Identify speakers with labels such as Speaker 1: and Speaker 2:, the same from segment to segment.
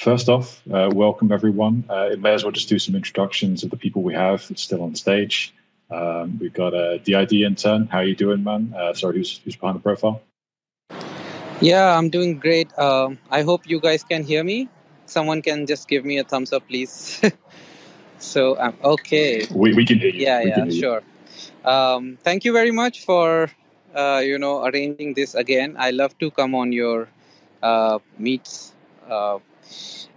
Speaker 1: First off, uh, welcome everyone. Uh, it may as well just do some introductions of the people we have still on stage. Um, we've got a DID intern. How are you doing, man? Uh, sorry, who's, who's behind the profile?
Speaker 2: Yeah, I'm doing great. Um, I hope you guys can hear me. Someone can just give me a thumbs up, please. so, um, okay.
Speaker 1: We, we can hear you.
Speaker 2: Yeah,
Speaker 1: we
Speaker 2: yeah, sure. Um, thank you very much for uh, you know arranging this again. I love to come on your uh, meets. Uh,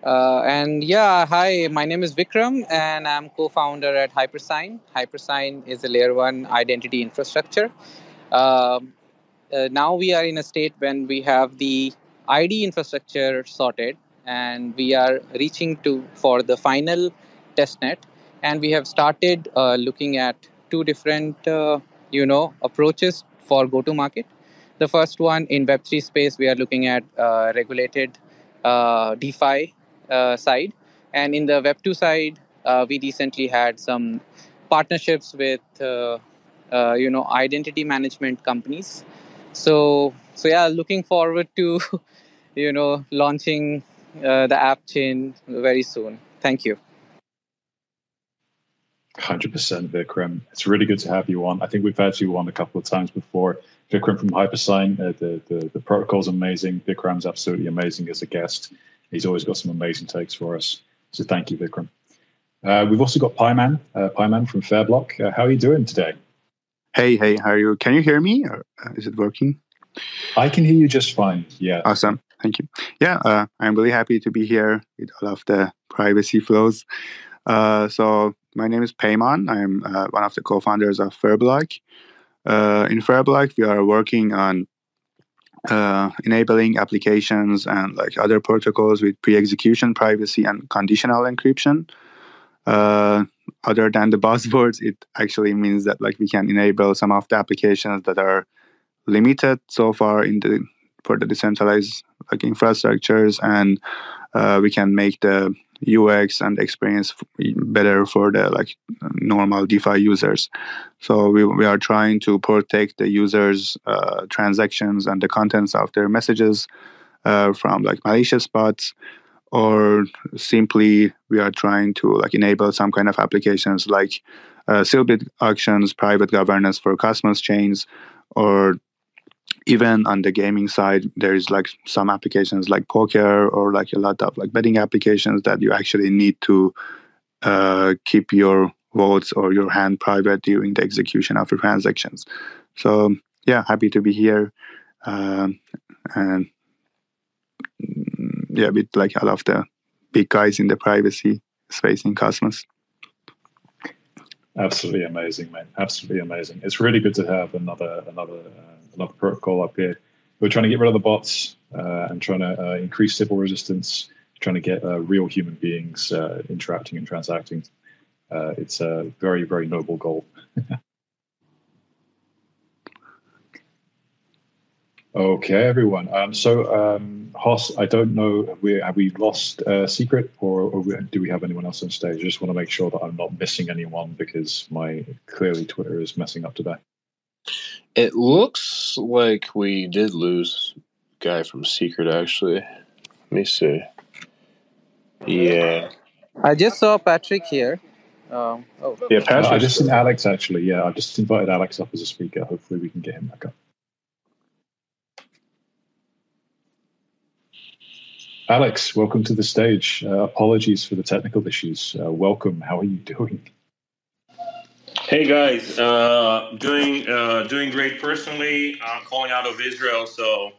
Speaker 2: uh, and yeah, hi, my name is Vikram, and I'm co-founder at Hypersign. Hypersign is a layer one identity infrastructure. Um, uh, now we are in a state when we have the ID infrastructure sorted, and we are reaching to for the final testnet, and we have started uh, looking at two different, uh, you know, approaches for go-to-market. The first one in Web3 space, we are looking at uh, regulated uh, DeFi uh, side. And in the Web2 side, uh, we recently had some partnerships with you know identity management companies. So so yeah, looking forward to you know launching the app chain very soon. Thank you.
Speaker 1: 100% Vikram. It's really good to have you on. I think we've had you on a couple of times before. Vikram from Hypersign, uh, the, the, the protocol's amazing. Vikram's absolutely amazing as a guest. He's always got some amazing takes for us. So thank you, Vikram. Uh, we've also got Pyman, uh, Pyman from Fairblock. Uh, how are you doing today?
Speaker 3: Hey, hey, how are you? Can you hear me? Or uh, is it working?
Speaker 1: I can hear you just fine. Yeah.
Speaker 3: Awesome. Thank you. Yeah, uh, I'm really happy to be here with all of the privacy flows. Uh, so my name is Payman. I'm uh, one of the co-founders of Fairblock. Uh, in Fairblock, we are working on uh, enabling applications and like other protocols with pre-execution privacy and conditional encryption. Uh, other than the buzzwords, it actually means that like we can enable some of the applications that are limited so far in the for the decentralized like infrastructures, and uh, we can make the UX and experience better for the like normal DeFi users. So we, we are trying to protect the users' uh, transactions and the contents of their messages uh, from like malicious bots, or simply we are trying to like enable some kind of applications like uh, sealed-bid auctions, private governance for Cosmos chains, or even on the gaming side there's like some applications like poker or like a lot of like betting applications that you actually need to uh, keep your votes or your hand private during the execution of the transactions. So yeah happy to be here um, and mm, yeah with like all of the big guys in the privacy space in cosmos.
Speaker 1: Absolutely amazing man. Absolutely amazing. It's really good to have another another uh, another protocol up here. We're trying to get rid of the bots uh, and trying to uh, increase Sybil resistance, trying to get uh, real human beings uh, interacting and transacting. Uh, it's a very, very noble goal. okay, everyone. Um, so, um, Hoss, I don't know, have we, have we lost Secret or, or, do we have anyone else on stage? I just want to make sure that I'm not missing anyone because my clearly Twitter is messing up today.
Speaker 4: It looks like we did lose guy from Secret actually. Let me see. Yeah.
Speaker 2: I just saw Patrick here. Um,
Speaker 1: oh. Yeah, Patrick. I just seen Alex actually. Yeah, I just invited Alex up as a speaker. Hopefully, we can get him back up. Alex, welcome to the stage. Uh, apologies for the technical issues. Uh, welcome. How are you doing?
Speaker 5: Hey guys, uh, doing uh, doing great personally. I'm calling out of Israel, so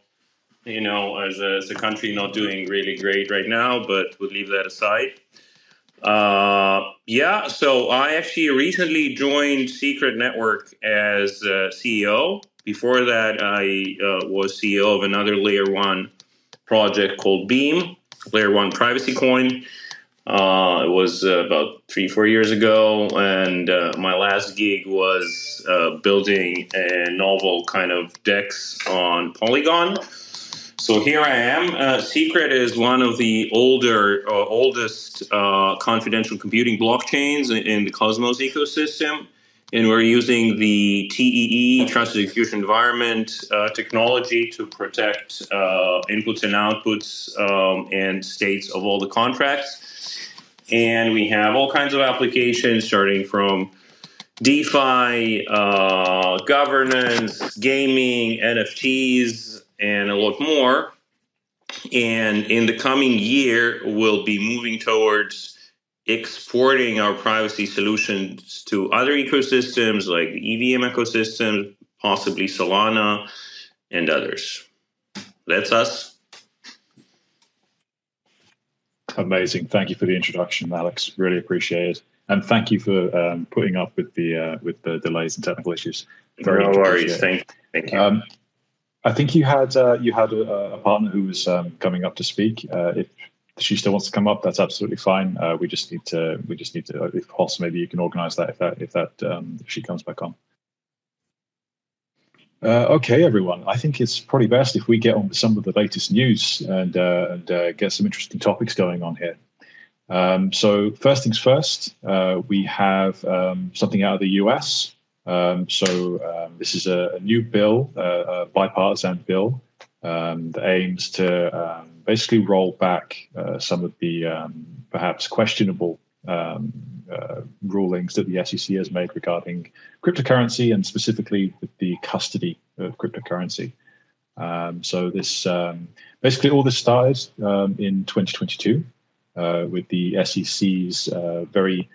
Speaker 5: you know, as a, as a country, not doing really great right now, but we'll leave that aside. Uh, yeah, so I actually recently joined Secret Network as CEO. Before that, I uh, was CEO of another Layer One project called Beam, Layer One Privacy Coin. Uh, it was uh, about three, four years ago, and uh, my last gig was uh, building a novel kind of DEX on Polygon. So here I am. Uh, Secret is one of the older, uh, oldest confidential computing blockchains in the Cosmos ecosystem. and we're using the TEE, Trusted Execution Environment technology to protect inputs and outputs um, and states of all the contracts. And we have all kinds of applications starting from DeFi, uh, governance, gaming, NFTs, and a lot more. And in the coming year, we'll be moving towards exporting our privacy solutions to other ecosystems like the EVM ecosystem, possibly Solana, and others. That's us.
Speaker 1: Amazing. Thank you for the introduction, Alex. Really appreciate it. And thank you for um, putting up with the uh, with the delays and technical issues.
Speaker 5: Very no worries. Thank, thank you. Um,
Speaker 1: I think you had uh, you had a, a, partner who was um, coming up to speak. Uh, if she still wants to come up, that's absolutely fine. Uh, we just need to we just need to if possible maybe you can organise that if that if that um, if she comes back on. Uh, okay, everyone. I think it's probably best if we get on with some of the latest news and uh, and uh, get some interesting topics going on here. Um, so first things first, uh, we have um, something out of the US. Um, so um, this is a, a new bill, uh, a bipartisan bill um, that aims to um, basically roll back uh, some of the perhaps questionable rulings that the SEC has made regarding cryptocurrency and specifically the custody of cryptocurrency. Um, so this um, basically all this started in 2022 uh, with the SEC's uh, very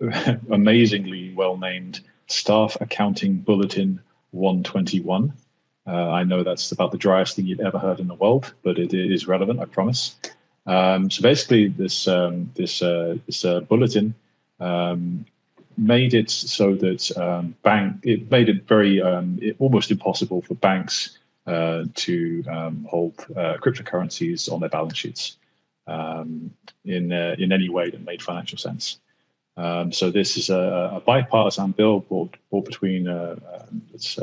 Speaker 1: amazingly well named Staff Accounting Bulletin 121. Uh, I know that's about the driest thing you've ever heard in the world, but it is relevant, I promise. Um, so basically, this um, this uh, this uh, bulletin um, made it so that um, bank it made it very um, it, almost impossible for banks uh, to um, hold uh, cryptocurrencies on their balance sheets in uh, in any way that made financial sense. so this is a, a bipartisan bill brought, brought between it's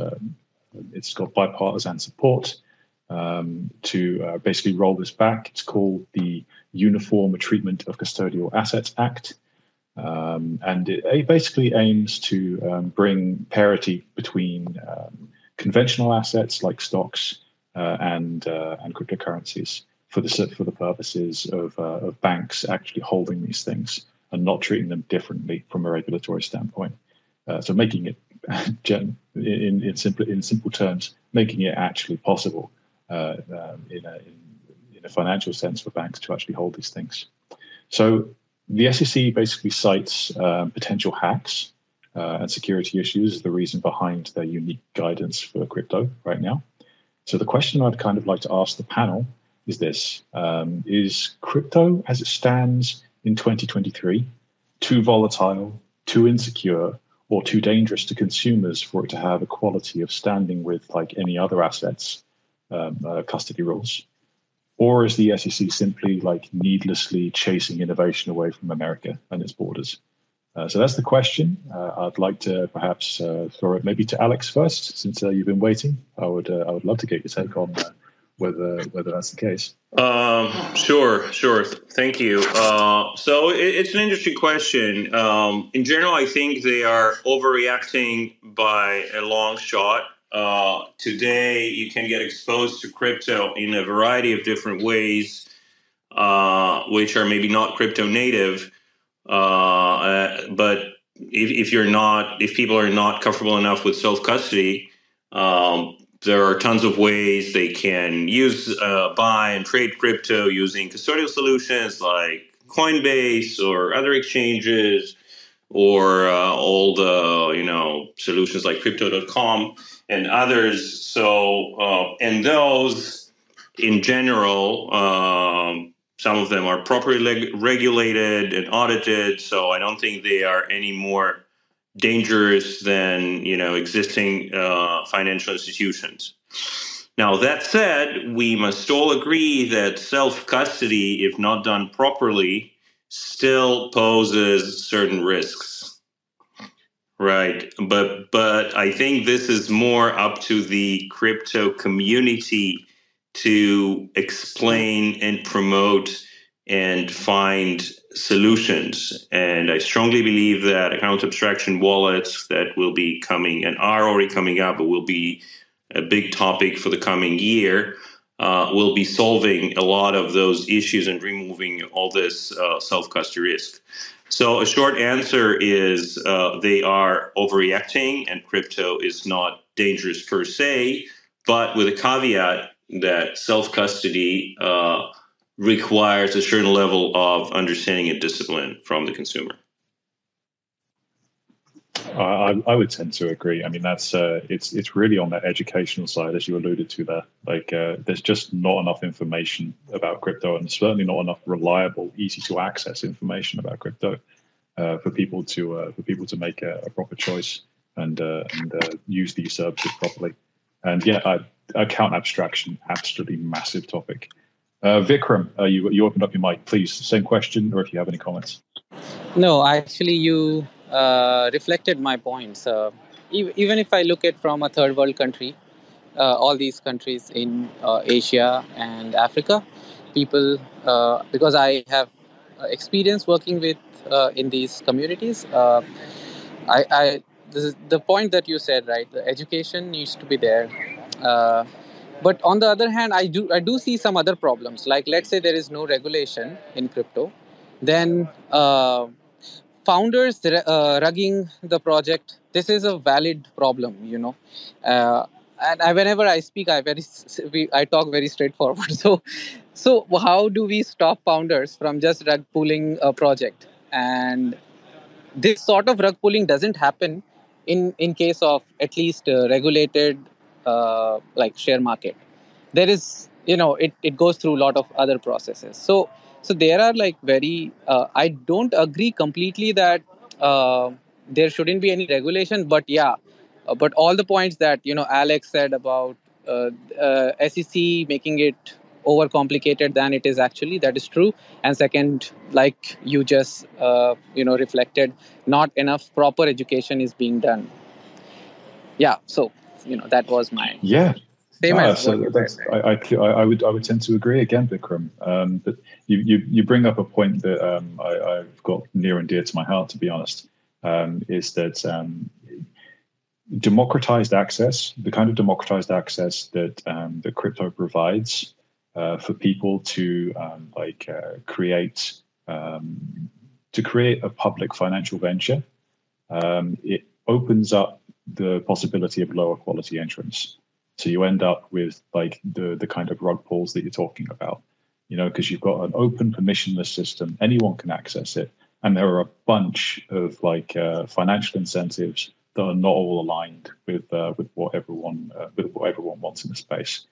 Speaker 1: it's got bipartisan support um, to uh, basically roll this back. It's called the Uniform Treatment of Custodial Assets Act. Um, and it, it, basically aims to um, bring parity between um, conventional assets like stocks uh, and uh, and cryptocurrencies for the for the purposes of, uh, of banks actually holding these things and not treating them differently from a regulatory standpoint. Uh, so making it in, in, simple, in simple terms, making it actually possible uh, um, in, a, in, in, a, financial sense for banks to actually hold these things. So the SEC basically cites um, potential hacks uh, and security issues as the reason behind their unique guidance for crypto right now. So the question I'd kind of like to ask the panel is this: um, Is crypto, as it stands in 2023, too volatile, too insecure, or too dangerous to consumers for it to have a quality of standing with like any other assets um, uh, custody rules? Or is the SEC simply like needlessly chasing innovation away from America and its borders? Uh, so that's the question. Uh, I'd like to perhaps uh, throw it maybe to Alex first, since uh, you've been waiting. I would uh, I would love to get your take on whether whether that's the case.
Speaker 5: Um, sure, sure. Thank you. Uh, so it, it's an interesting question. Um, in general, I think they are overreacting by a long shot. Uh, today, you can get exposed to crypto in a variety of different ways, uh, which are maybe not crypto native. Uh, uh, but if, if, you're not, if people are not comfortable enough with self custody, um, there are tons of ways they can use, uh, buy, and trade crypto using custodial solutions like Coinbase or other exchanges, or uh, all the you know solutions like Crypto.com and others. So, uh, and those in general, um, some of them are properly leg- regulated and audited. So, I don't think they are any more dangerous than you know existing uh, financial institutions. Now that said, we must all agree that self custody, if not done properly, still poses certain risks. Right, but but I think this is more up to the crypto community to explain and promote and find solutions. And I strongly believe that account abstraction wallets that will be coming and are already coming out, but will be a big topic for the coming year, uh, will be solving a lot of those issues and removing all this uh, self custody risk. So, a short answer is uh, they are overreacting, and crypto is not dangerous per se, but with a caveat that self custody uh, requires a certain level of understanding and discipline from the consumer.
Speaker 1: I, I would tend to agree. I mean, that's uh, it's it's really on the educational side, as you alluded to there. Like, uh, there's just not enough information about crypto, and certainly not enough reliable, easy to access information about crypto uh, for people to uh, for people to make a, a proper choice and uh, and uh, use these services properly. And yeah, I, account abstraction, absolutely massive topic. Uh, Vikram, uh, you you opened up your mic. Please, same question, or if you have any comments.
Speaker 2: No, actually, you reflected my points. Uh, even if I look at from a third world country, uh, all these countries in uh, Asia and Africa, people, because I have experience working with in these communities, I, I the point that you said, right? The education needs to be there Uh, but on the other hand i do i do see some other problems like let's say there is no regulation in crypto then uh, founders uh, rugging the project this is a valid problem you know. Uh, and I, whenever i speak i very i talk very straightforward. So so how do we stop founders from just rug pulling a project? And this sort of rug pulling doesn't happen in in case of at least uh, regulated uh, like share market. There is you know it, it goes through a lot of other processes. So so there are like very uh, i don't agree completely that uh, there shouldn't be any regulation but yeah uh, but all the points that you know alex said about uh, uh, sec making it over complicated than it is actually that is true. And second like you just uh, you know reflected not enough proper education is being done. Yeah so you know that was my
Speaker 1: yeah same as so I, I, I, would I would tend to agree again, Vikram. Um, but you, you you bring up a point that um, I, have got near and dear to my heart. To be honest, um, is that um, democratized access, the kind of democratized access that um, that crypto provides uh, for people to um, like uh, create to create a public financial venture. it opens up the possibility of lower quality entrants. So you end up with like the the kind of rug pulls that you're talking about, you know, because you've got an open permissionless system, anyone can access it, and there are a bunch of like uh, financial incentives that are not all aligned with uh, with what everyone uh, with what everyone wants in the space.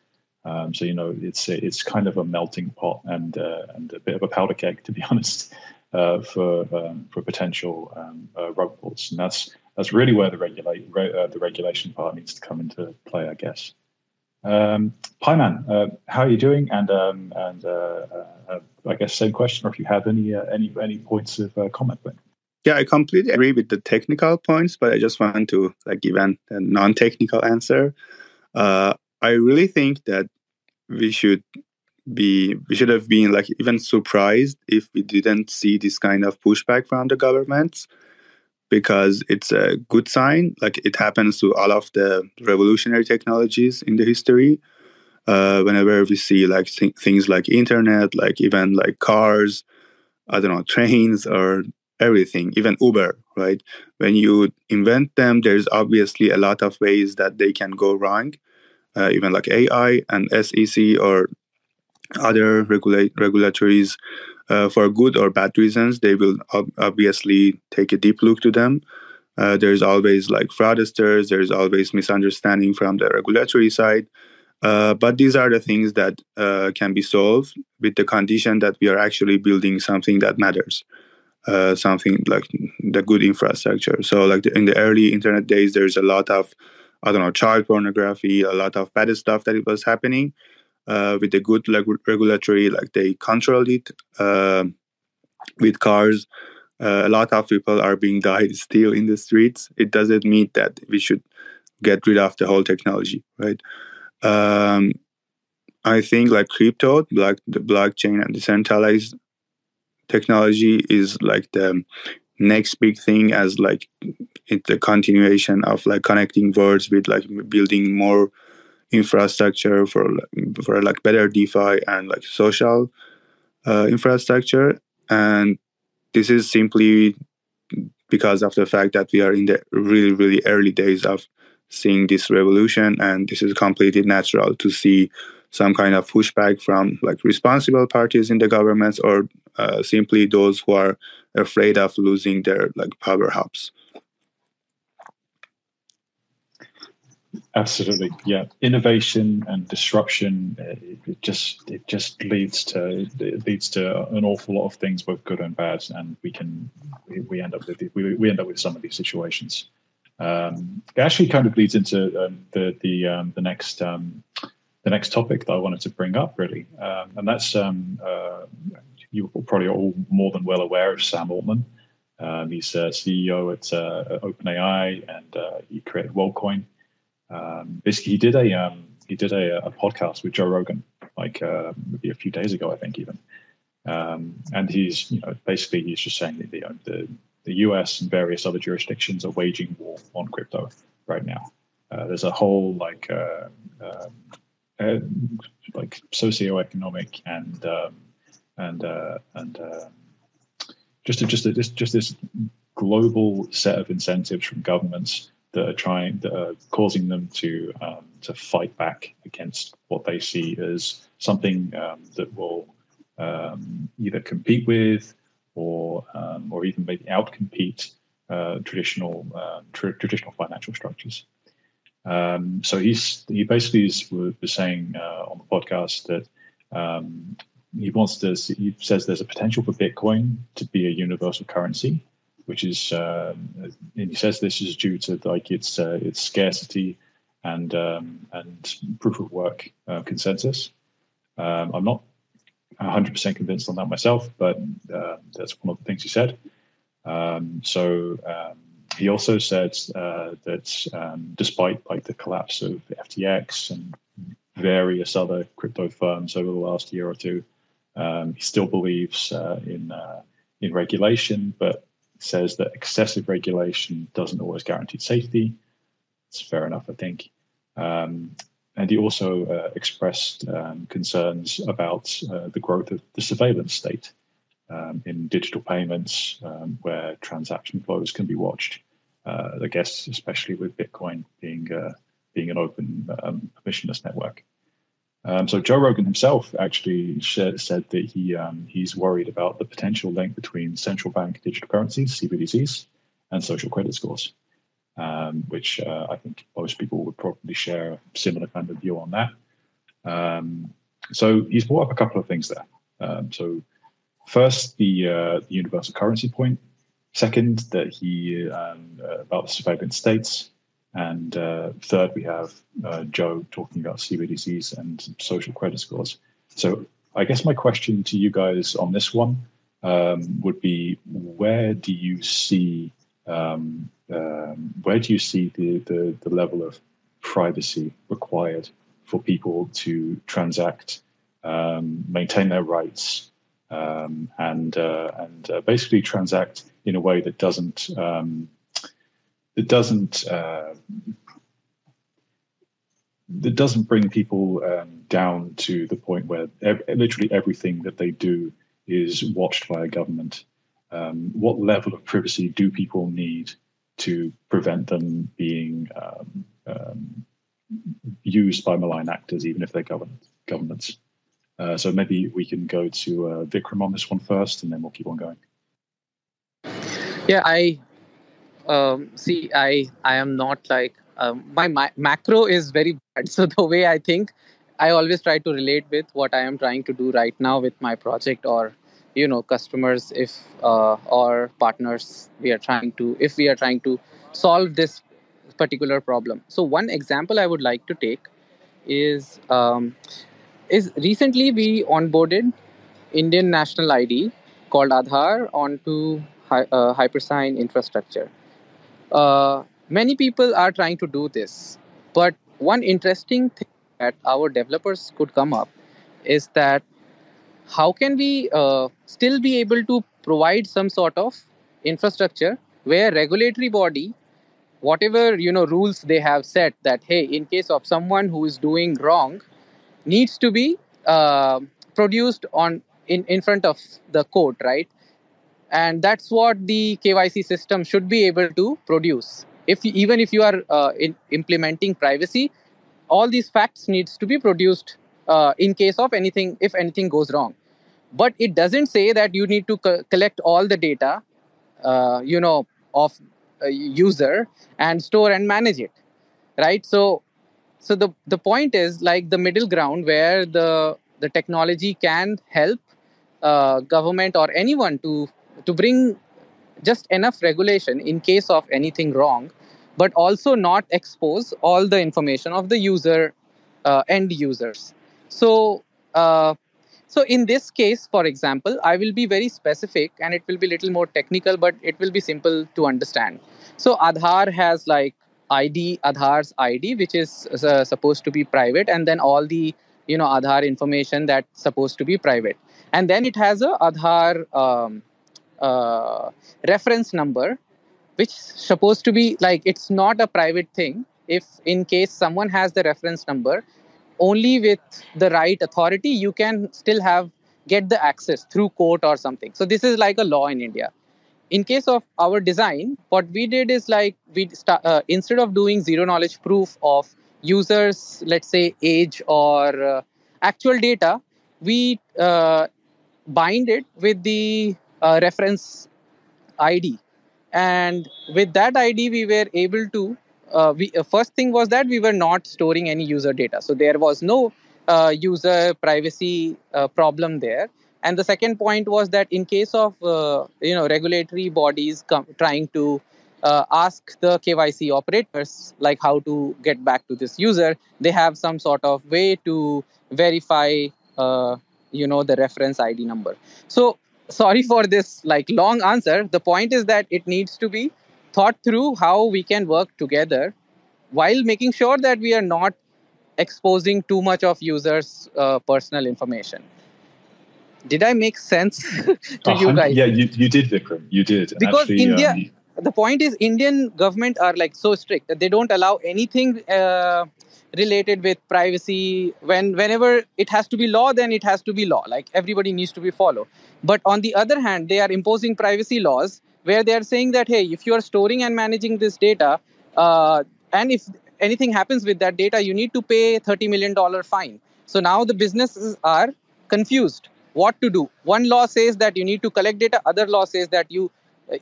Speaker 1: Um, so you know, it's it's kind of a melting pot and uh, and a bit of a powder keg, to be honest, uh, for um, for potential um, uh, rug pulls, and that's that's really where the regulate uh, the regulation part needs to come into play, I guess. Um, Pyman, uh, how are you doing? And um, and uh, uh, I guess same question, or if you have any uh, any any points of uh, comment. With.
Speaker 3: Yeah, I completely agree with the technical points, but I just want to like give an, a non-technical answer. I really think that we should be we should have been like even surprised if we didn't see this kind of pushback from the governments because it's a good sign. Like it happens to all of the revolutionary technologies in the history. Uh, whenever we see like th- things like internet, like even like cars, I don't know, trains or everything, even Uber, right? When you invent them, there's obviously a lot of ways that they can go wrong. Uh, even like AI and SEC or other regula- regulatories uh, for good or bad reasons, they will ob- obviously take a deep look to them. Uh, there's always like fraudsters, there's always misunderstanding from the regulatory side. Uh, but these are the things that uh, can be solved with the condition that we are actually building something that matters, uh, something like the good infrastructure. So, like the, in the early internet days, there's a lot of, I don't know, child pornography, a lot of bad stuff that it was happening uh, with a good leg- regulatory, like they control it. Uh, with cars, uh, a lot of people are being died still in the streets. It doesn't mean that we should get rid of the whole technology, right? Um, I think like crypto, black the blockchain and decentralized technology is like the next big thing as like it's a continuation of like connecting worlds with like building more infrastructure for for like better DeFi and like social uh, infrastructure, and this is simply because of the fact that we are in the really really early days of seeing this revolution, and this is completely natural to see some kind of pushback from like responsible parties in the governments or uh, simply those who are afraid of losing their like power hubs.
Speaker 1: Absolutely, yeah. Innovation and disruption uh, it just it just leads to it leads to an awful lot of things, both good and bad, and we can we end up with we, we end up with some of these situations. Um, it actually kind of leads into um, the the um, the next um, the next topic that I wanted to bring up, really, um, and that's um, uh, you probably all more than well aware of Sam Altman. He's uh, CEO at uh, OpenAI, and uh, he created WorldCoin. Um, basically, he did a um, he did a, a, podcast with Joe Rogan, like uh, maybe a few days ago, I think even. Um, and he's you know basically he's just saying that the, the the US and various other jurisdictions are waging war on crypto right now. Uh, there's a whole like uh, um, uh, like socioeconomic and um, and uh, and uh, just a, just a, just just this global set of incentives from governments that are trying that are causing them to um, to fight back against what they see as something um, that will um, either compete with or um, or even maybe outcompete uh, traditional uh, tra- traditional financial structures. Um, so he's he basically is, was saying uh, on the podcast that um, he wants to. He says there's a potential for Bitcoin to be a universal currency, which is. Um, he says this is due to like its uh, its scarcity and um, and proof of work uh, consensus. Um, I'm not 100% convinced on that myself, but uh, that's one of the things he said. Um, so um, he also said uh, that despite like the collapse of FTX and various other crypto firms over the last year or two, he still believes uh, in uh, in regulation, but says that excessive regulation doesn't always guarantee safety. It's fair enough, I think. Um, and he also uh, expressed um, concerns about uh, the growth of the surveillance state um, in digital payments, um, where transaction flows can be watched. Uh, I guess, especially with Bitcoin being uh, being an open, um, permissionless network. Um, so Joe Rogan himself actually said that he um, he's worried about the potential link between central bank digital currencies (CBDCs) and social credit scores, um, which uh, I think most people would probably share a similar kind of view on that. Um, so he's brought up a couple of things there. Um, so first, the, uh, the universal currency point. Second, that he um, uh, about the surveillance states. And uh, third, we have uh, Joe talking about CBDCs and social credit scores. So I guess my question to you guys on this one um, would be: Where do you see um, um, where do you see the, the, the level of privacy required for people to transact, um, maintain their rights, um, and uh, and uh, basically transact in a way that doesn't um, that doesn't uh, that doesn't bring people um, down to the point where ev- literally everything that they do is watched by a government. Um, what level of privacy do people need to prevent them being um, um used by malign actors, even if they're government, governments? Uh, so maybe we can go to uh, Vikram on this one first, and then we'll keep on going.
Speaker 2: Yeah, I um, see i i am not like um, my, macro is very bad. So the way i think i always try to relate with what i am trying to do right now with my project or you know customers if uh, or partners we are trying to if we are trying to solve this particular problem. So one example i would like to take is um, is recently we onboarded indian national id called aadhaar onto uh, hypersign infrastructure uh, many people are trying to do this, but one interesting thing that our developers could come up is that how can we uh, still be able to provide some sort of infrastructure where regulatory body whatever you know rules they have set that hey in case of someone who is doing wrong needs to be uh, produced on in, in front of the court right and that's what the kyc system should be able to produce. If even if you are uh, in implementing privacy all these facts needs to be produced uh, in case of anything if anything goes wrong. But it doesn't say that you need to co- collect all the data uh, you know of a user and store and manage it right? So so the the point is like the middle ground where the the technology can help uh, government or anyone to to bring just enough regulation in case of anything wrong but also not expose all the information of the user uh, end users. So uh, so in this case for example i will be very specific and it will be a little more technical but it will be simple to understand. So aadhaar has like id aadhaar's id which is uh, supposed to be private and then all the you know aadhaar information that's supposed to be private. And then it has a aadhaar um, uh, reference number which supposed to be like it's not a private thing. If in case someone has the reference number only with the right authority you can still have get the access through court or something. So this is like a law in india. In case of our design what we did is like we uh, instead of doing zero knowledge proof of users let's say age or uh, actual data we uh, bind it with the uh, reference id and with that id we were able to uh, we uh, first thing was that we were not storing any user data. So there was no uh, user privacy uh, problem there. And the second point was that in case of uh, you know regulatory bodies com- trying to ask the kyc operators like how to get back to this user they have some sort of way to verify you know the reference id number. So sorry for this like long answer the point is that it needs to be thought through how we can work together while making sure that we are not exposing too much of users uh, personal information did i make sense to you guys
Speaker 1: Yeah, you, you did, Vikram. You did.
Speaker 2: Because
Speaker 1: actually,
Speaker 2: india
Speaker 1: um,
Speaker 2: the point is indian government are like so strict that they don't allow anything uh, related with privacy. When whenever it has to be law then it has to be law. Like everybody needs to be follow but on the other hand they are imposing privacy laws where they are saying that hey if you are storing and managing this data uh, and if anything happens with that data you need to pay 30 million dollar fine. So now the businesses are confused. What to do? One law says that you need to collect data other law says that you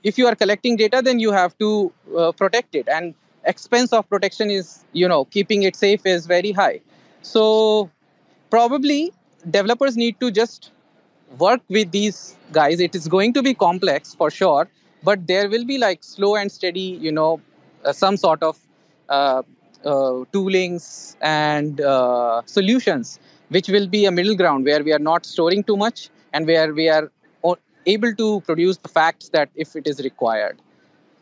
Speaker 2: if you are collecting data then you have to uh, protect it. And expense of protection is you know keeping it safe is very high. So probably developers need to just work with these guys. It is going to be complex for sure but there will be like slow and steady you know uh, some sort of uh, uh, toolings and uh, solutions which will be a middle ground where we are not storing too much and where we are able to produce the facts that if it is required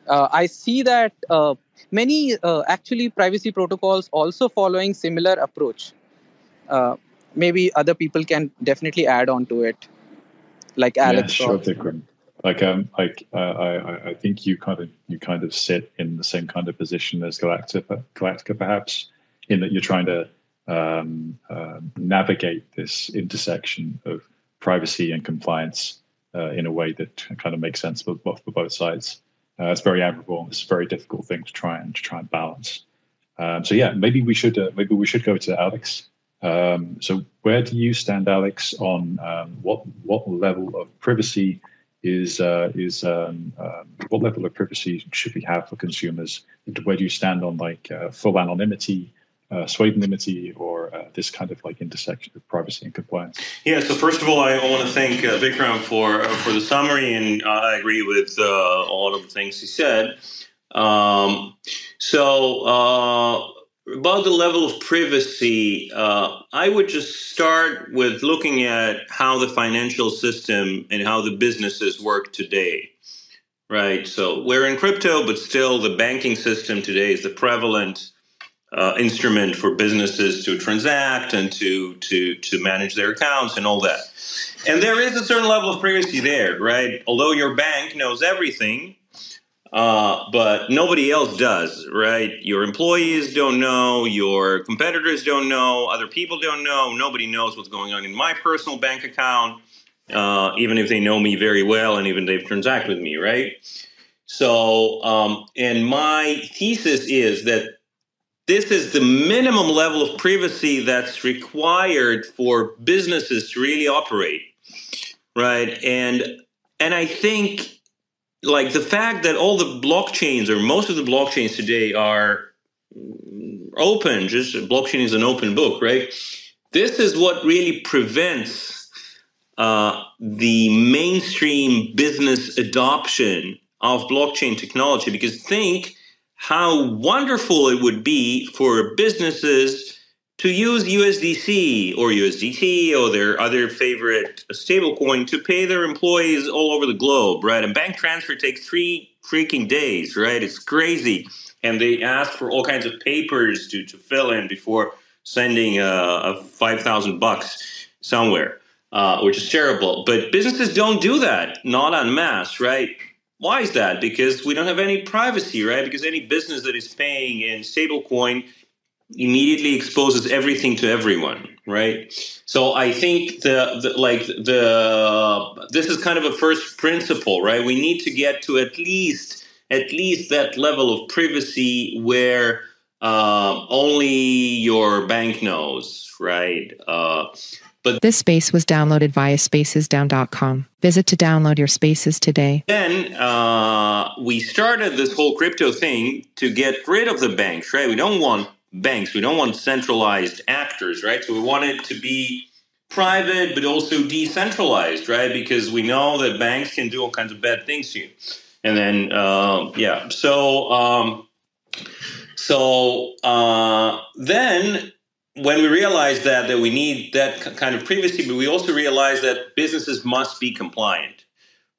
Speaker 2: uh, I see that uh, many uh, actually privacy protocols also following similar approach. Uh, maybe other people can definitely add on to it, like Alex.
Speaker 1: yeah, sure,
Speaker 2: or-
Speaker 1: Vikram. Like, um, like uh, I, I- I think you kind of you kind of sit in the same kind of position as Galactica, Galactica perhaps, in that you're trying to um, uh, navigate this intersection of privacy and compliance uh, in a way that kind of makes sense for, both for both sides. Uh, it's very admirable. It's a very difficult thing to try and to try and balance. Um, so yeah, maybe we should uh, maybe we should go to Alex. Um, so where do you stand, Alex, on um, what what level of privacy is uh, is um, um, what level of privacy should we have for consumers? Where do you stand on like uh, full anonymity, uh, or uh, this kind of like intersection of privacy and compliance?
Speaker 5: Yeah. So first of all, I want to thank uh, Vikram for uh, for the summary, and I agree with uh, all of the things he said. Um, so uh, about the level of privacy, uh, I would just start with looking at how the financial system and how the businesses work today. Right. So we're in crypto, but still the banking system today is the prevalent uh, instrument for businesses to transact and to to to manage their accounts and all that. and there is a certain level of privacy there, right? Although your bank knows everything, uh, but nobody else does, right? Your employees don't know, your competitors don't know, other people don't know. Nobody knows what's going on in my personal bank account, uh, even if they know me very well and even they've transacted with me, right? So, um, and my thesis is that this is the minimum level of privacy that's required for businesses to really operate, right? And and I think like the fact that all the blockchains or most of the blockchains today are open, just blockchain is an open book, right? This is what really prevents uh, the mainstream business adoption of blockchain technology. Because think how wonderful it would be for businesses to use USDC or USDT or their other favorite stablecoin to pay their employees all over the globe, right? And bank transfer takes three freaking days, right? It's crazy. And they ask for all kinds of papers to, to fill in before sending a, a 5,000 bucks somewhere, uh, which is terrible. But businesses don't do that, not en masse, right? Why is that? Because we don't have any privacy, right? Because any business that is paying in stablecoin immediately exposes everything to everyone right so i think the, the, like the this is kind of a first principle right we need to get to at least at least that level of privacy where uh, only your bank knows right uh,
Speaker 6: but this space was downloaded via spacesdown.com. Visit to download your spaces today.
Speaker 5: Then uh, we started this whole crypto thing to get rid of the banks, right? We don't want banks. We don't want centralized actors, right? So we want it to be private, but also decentralized, right? Because we know that banks can do all kinds of bad things to you. And then, uh, yeah. So, um, so uh, then when we realized that that we need that kind of privacy, but we also realized that businesses must be compliant,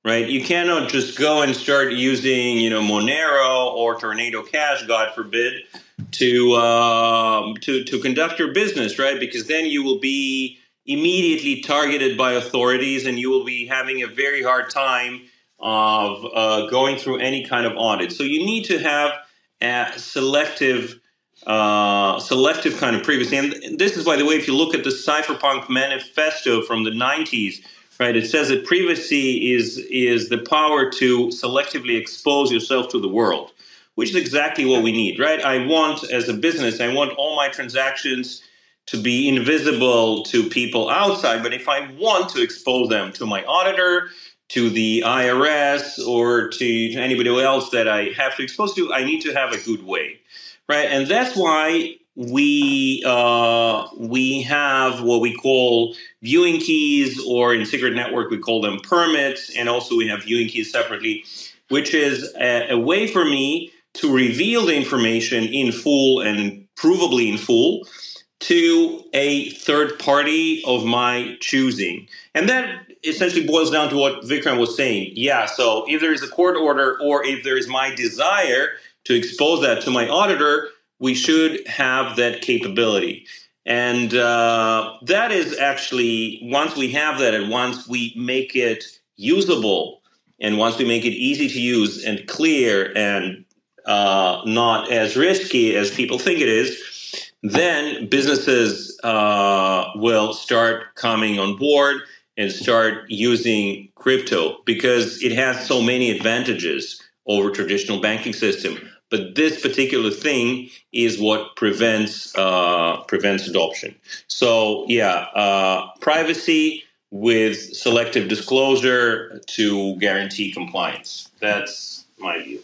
Speaker 5: right? You cannot just go and start using, you know, Monero or Tornado Cash, God forbid, to um, to to conduct your business, right? Because then you will be immediately targeted by authorities, and you will be having a very hard time of uh, going through any kind of audit. So you need to have a selective. Uh, selective kind of privacy, and this is, by the way, if you look at the Cypherpunk Manifesto from the '90s, right? It says that privacy is is the power to selectively expose yourself to the world which is exactly what we need, right? I want, as a business, I want all my transactions to be invisible to people outside. But if I want to expose them to my auditor, to the IRS, or to anybody else that I have to expose to, I need to have a good way, right? And that's why we uh, we have what we call viewing keys, or in Secret Network we call them permits, and also we have viewing keys separately, which is a, a way for me to reveal the information in full and provably in full to a third party of my choosing. And that essentially boils down to what Vikram was saying. Yeah, so if there is a court order or if there is my desire to expose that to my auditor, we should have that capability. And uh, that is actually, once we have that and once we make it usable and once we make it easy to use and clear and uh, not as risky as people think it is, then businesses uh, will start coming on board and start using crypto because it has so many advantages over traditional banking system. But this particular thing is what prevents uh, prevents adoption. So yeah, uh, privacy with selective disclosure to guarantee compliance. That's my view.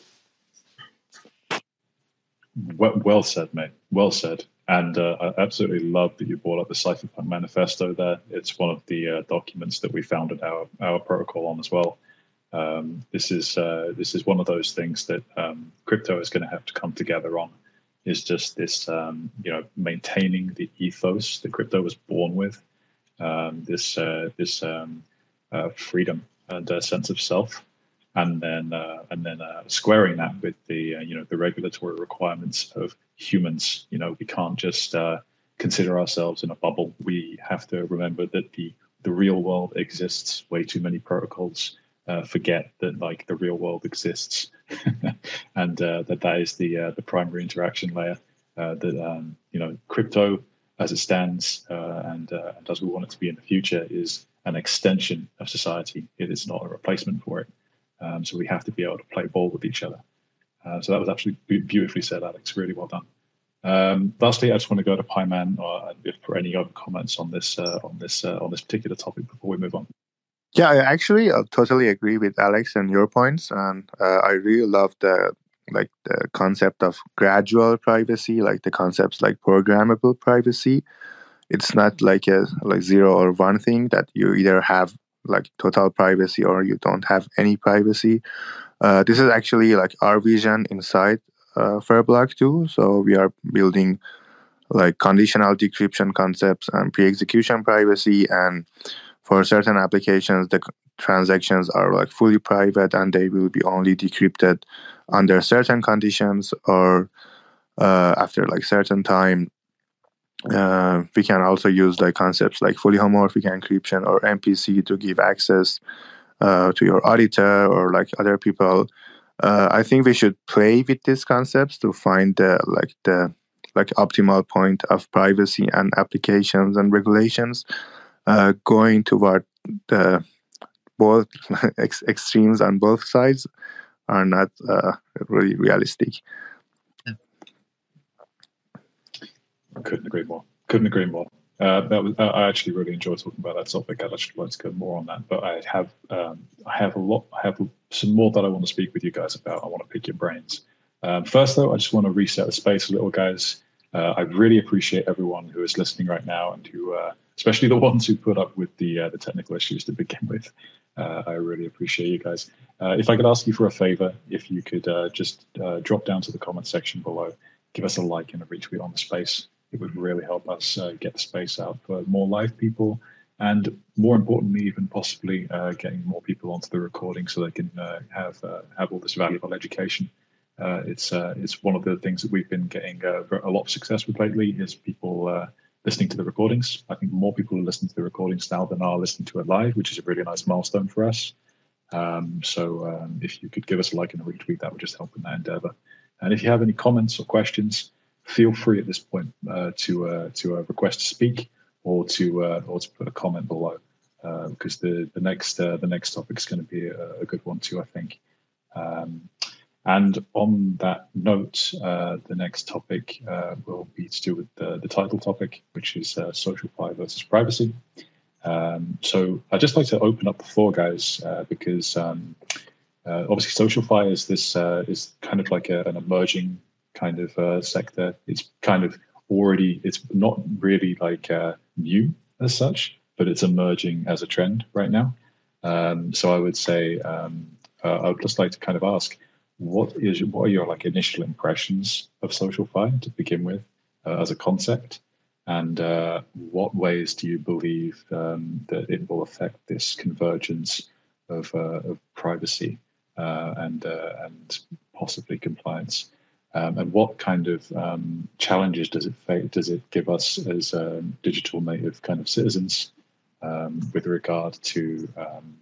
Speaker 1: Well, well said, mate. Well said. And uh, I absolutely love that you brought up the Cypherpunk Manifesto there. It's one of the uh, documents that we founded our, our protocol on as well. Um, this is uh, this is one of those things that um, crypto is going to have to come together on. Is just this, um, you know, maintaining the ethos that crypto was born with, um, this uh, this um, uh, freedom and uh, sense of self, and then uh, and then uh, squaring that with the you know the regulatory requirements of humans. You know, we can't just consider ourselves in a bubble. We have to remember that the the real world exists. Way too many protocols uh, forget that like the real world exists, and uh, that that is the uh, the primary interaction layer. Uh, that um, you know, crypto as it stands uh, and, uh, and as we want it to be in the future is an extension of society. It is not a replacement for it. Um, so we have to be able to play ball with each other. so that was actually beautifully said, Alex. Really well done. Um, lastly, I just want to go to Pyman or for any other comments on this on this on this particular topic before we move on.
Speaker 3: Yeah, I actually uh, totally agree with Alex and your points, and uh, I really love the like the concept of gradual privacy, like the concepts like programmable privacy. It's not like a like zero or one thing that you either have like total privacy or you don't have any privacy. Uh, this is actually like our vision inside uh, Fairblock too. So we are building like conditional decryption concepts and pre-execution privacy and for certain applications the transactions are like fully private and they will be only decrypted under certain conditions or uh, after like certain time. Uh, we can also use like concepts like fully homomorphic encryption or mpc to give access uh, to your auditor or like other people. Uh, i think we should play with these concepts to find the like the like optimal point of privacy and applications and regulations uh, going toward the both ex- extremes on both sides are not uh, really realistic.
Speaker 1: I couldn't agree more. Couldn't agree more. Uh, that was, I actually really enjoy talking about that topic. I'd actually like to go more on that, but I have um, I have a lot. I have some more that I want to speak with you guys about. I want to pick your brains. Um, first, though, I just want to reset the space a little, guys. Uh, I really appreciate everyone who is listening right now and who, uh, especially the ones who put up with the uh, the technical issues to begin with. Uh, I really appreciate you guys. Uh, if I could ask you for a favor, if you could uh, just uh, drop down to the comment section below, give us a like and a retweet on the space. It would really help us uh, get the space out for more live people, and more importantly, even possibly getting more people onto the recording so they can have have all this valuable education. it's it's one of the things that we've been getting a lot of success with lately. Is people listening to the recordings. I think more people are listening to the recordings now than are listening to it live, which is a really nice milestone for us. Um, so um, if you could give us a like and a retweet, that would just help in that endeavor. And if you have any comments or questions, feel free at this point uh, to uh, to uh, request to speak or to uh, or to put a comment below because uh, the the next uh, the next topic is going to be a, a, good one too. I think. Um, and on that note, uh, the next topic uh, will be to do with the, the title topic, which is uh, SocialFi versus privacy. Um, so I'd just like to open up the floor, guys, uh, because um, uh, obviously SocialFi is this uh, is kind of like a, an emerging kind of sector. It's kind of already it's not really like new as such, but it's emerging as a trend right now. Um, so I would say um, I would just like to kind of ask what is what are your like initial impressions of SocialFi to begin with uh, as a concept, and uh, what ways do you believe um, that it will affect this convergence of, uh, of privacy uh, and uh, and possibly compliance? Um, and what kind of um, challenges does it face, does it give us as um, digital native kind of citizens um, with regard to um,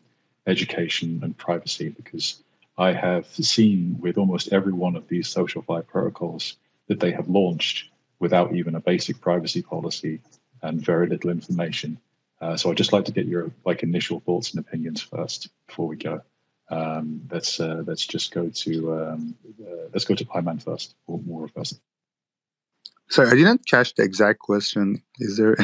Speaker 1: education and privacy? Because I have seen with almost every one of these SocialFi protocols that they have launched without even a basic privacy policy and very little information. Uh, so I'd just like to get your like initial thoughts and opinions first before we go. Um, let's uh, let's just go to um, uh, let's go to Peyman first or more first.
Speaker 3: Sorry, I didn't catch the exact question. Is there?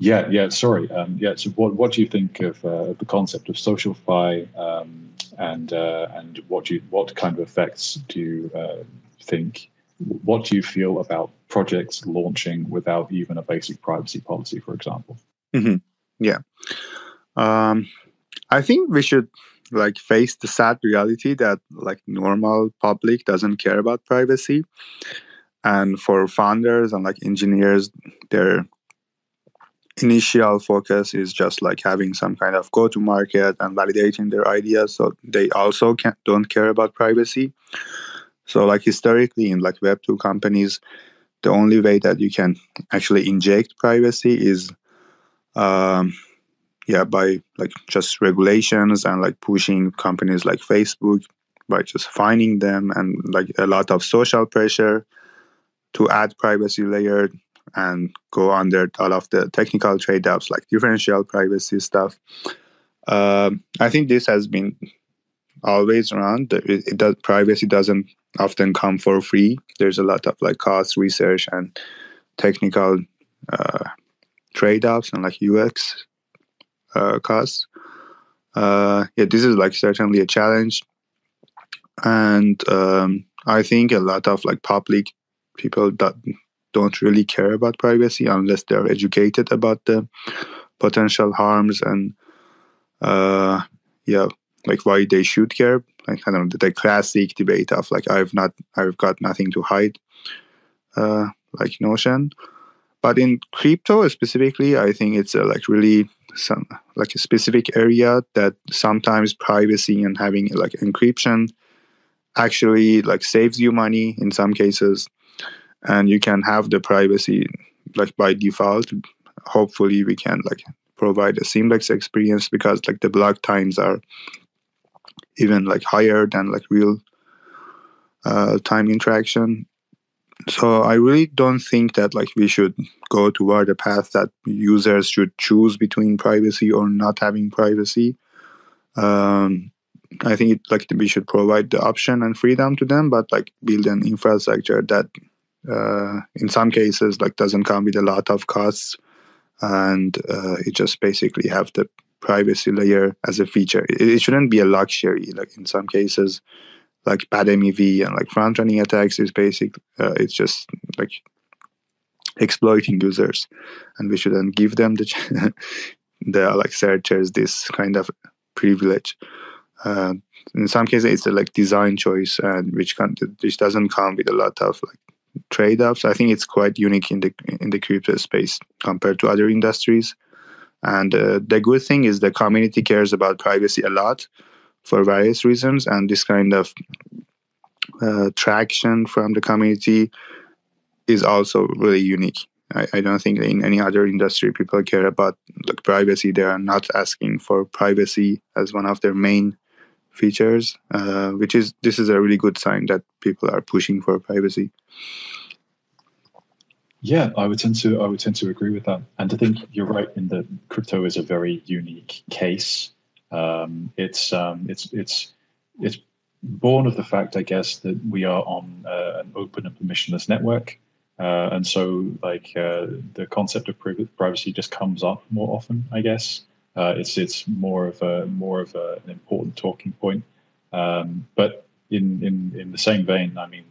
Speaker 1: Yeah, yeah. Sorry. Um, yeah. So, what what do you think of uh, the concept of SocialFi, um, and uh, and what do you what kind of effects do you uh, think? What do you feel about projects launching without even a basic privacy policy, for example?
Speaker 3: Mm-hmm. Yeah, um, I think we should like face the sad reality that like normal public doesn't care about privacy, and for founders and like engineers, they're initial focus is just like having some kind of go to market and validating their ideas so they also can, don't care about privacy. So like historically in like web 2 companies the only way that you can actually inject privacy is um, yeah, by like just regulations and like pushing companies like Facebook by just finding them and like a lot of social pressure to add privacy layer and go under all of the technical trade-offs like differential privacy stuff. Um, I think this has been always around. It, it does, privacy doesn't often come for free. There's a lot of like cost research and technical uh, trade-offs and like UX uh, costs. Uh, yeah, this is like certainly a challenge, and um, I think a lot of like public people that don't really care about privacy unless they're educated about the potential harms and uh, yeah, like why they should care. Like I don't the classic debate of like I've not I've got nothing to hide, uh, like notion. But in crypto specifically, I think it's a, like really some like a specific area that sometimes privacy and having like encryption actually like saves you money in some cases and you can have the privacy like by default hopefully we can like provide a seamless experience because like the block times are even like higher than like real uh, time interaction so I really don't think that like we should go toward a path that users should choose between privacy or not having privacy. Um, I think it, like we should provide the option and freedom to them, but like build an infrastructure that, uh, in some cases, like doesn't come with a lot of costs, and uh, it just basically have the privacy layer as a feature. It, it shouldn't be a luxury. Like in some cases, like bad MEV and like front running attacks is basic. Uh, it's just like exploiting users, and we shouldn't give them the the like searchers this kind of privilege. Uh, in some cases, it's a like design choice, and which can which doesn't come with a lot of like trade-offs. I think it's quite unique in the in the crypto space compared to other industries. And uh, the good thing is the community cares about privacy a lot for various reasons, and this kind of uh, traction from the community is also really unique. I, I, don't think in any other industry people care about like privacy. They are not asking for privacy as one of their main features, uh, which is this is a really good sign that people are pushing for privacy.
Speaker 1: Yeah, I would tend to I would tend to agree with that. And I think you're right in that crypto is a very unique case um, it's um, it's it's it's born of the fact, I guess, that we are on uh, an open and permissionless network, uh, and so like uh, the concept of privacy just comes up more often. I guess uh, it's it's more of a more of a, an important talking point. Um, but in in in the same vein, I mean,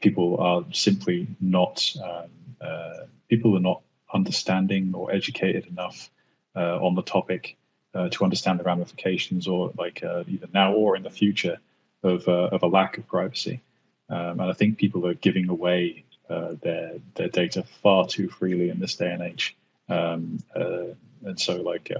Speaker 1: people are simply not um, uh, people are not understanding or educated enough uh, on the topic uh, to understand the ramifications, or like uh, either now or in the future, of uh, of a lack of privacy. Um, and I think people are giving away their their data far too freely in this day and age. Um, uh, and so, like,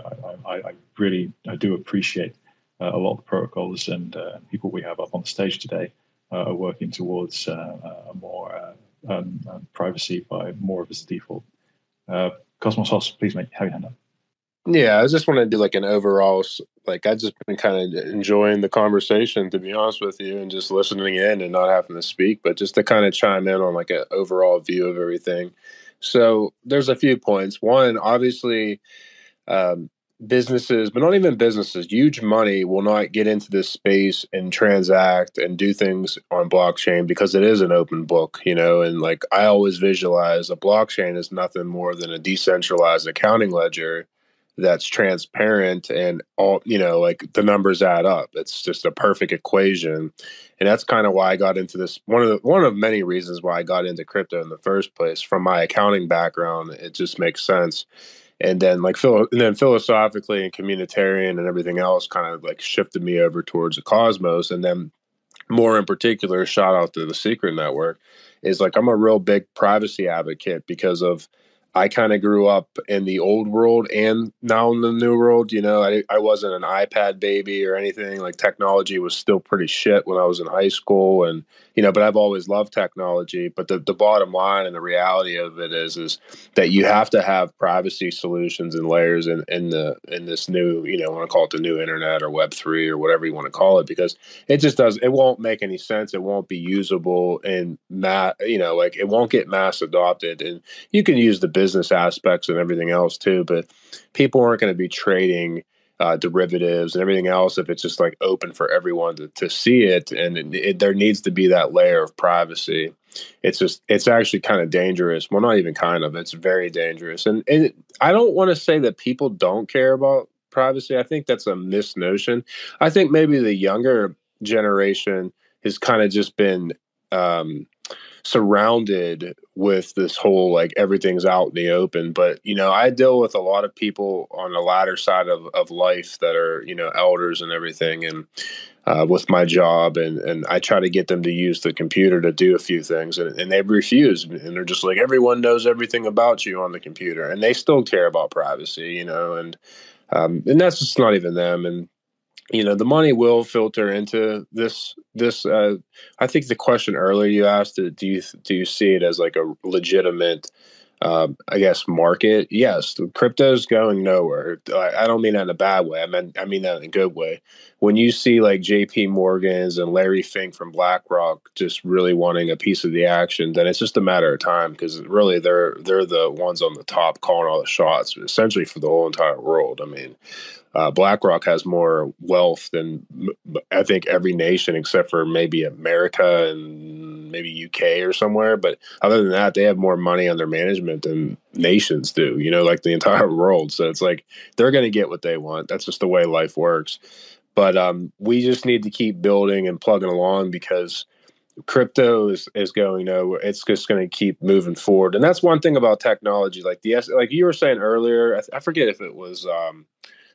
Speaker 1: I, I, really I do appreciate uh, a lot of the protocols and uh, people we have up on the stage today uh, are working towards a more um, privacy by more of a default. Cosmos Hoss, please make have your hand up.
Speaker 4: Yeah, I just want to do like an overall, like I've just been kind of enjoying the conversation to be honest with you, and just listening in and not having to speak, but just to kind of chime in on like an overall view of everything. So there's a few points. One, obviously, um, businesses, but not even businesses, huge money will not get into this space and transact and do things on blockchain because it is an open book, you know. And like I always visualize a blockchain is nothing more than a decentralized accounting ledger that's transparent and all you know like the numbers add up. It's just a perfect equation. And that's kind of why i got into this one of the one of many reasons why i got into crypto in the first place. From my accounting background it just makes sense. And then like philo- and then philosophically and communitarian and everything else kind of like shifted me over towards the cosmos. And then more in particular shout out to the secret network is like i'm a real big privacy advocate because of I kind of grew up in the old world and now in the new world. You know, I, I wasn't an iPad baby or anything. Like technology was still pretty shit when I was in high school, and you know, but I've always loved technology. But the, the bottom line and the reality of it is is that you have to have privacy solutions and layers in, in the in this new, you know, I want to call it the new internet or Web three or whatever you want to call it, because it just does it won't make any sense. It won't be usable and mass, you know, like it won't get mass adopted. And you can use the business aspects and everything else too, but people aren't going to be trading uh, derivatives and everything else if it's just like open for everyone to, to see it and it, it, there needs to be that layer of privacy. It's just it's actually kind of dangerous well not even kind of it's very dangerous and, and i don't want to say that people don't care about privacy i think that's a misnotion i think maybe the younger generation has kind of just been um, surrounded with this whole like everything's out in the open but you know i deal with a lot of people on the latter side of, of life that are you know elders and everything and uh, with my job and and i try to get them to use the computer to do a few things and, and they refuse and they're just like everyone knows everything about you on the computer and they still care about privacy you know and um, and that's just not even them and you know the money will filter into this this uh, i think the question earlier you asked do you do you see it as like a legitimate uh, i guess market? Yes crypto is going nowhere. I, I, don't mean that in a bad way. I mean i mean that in a good way. When you see like jp morgans and larry fink from blackrock just really wanting a piece of the action then it's just a matter of time because really they're they're the ones on the top calling all the shots essentially for the whole entire world. I mean uh, BlackRock has more wealth than I think every nation except for maybe America and maybe UK or somewhere. But other than that, they have more money on their management than nations do. You know, like the entire world. So it's like they're going to get what they want. That's just the way life works. But um, we just need to keep building and plugging along because crypto is, is going nowhere. It's just going to keep moving forward. And that's one thing about technology. Like the like you were saying earlier, I, I forget if it was. Um,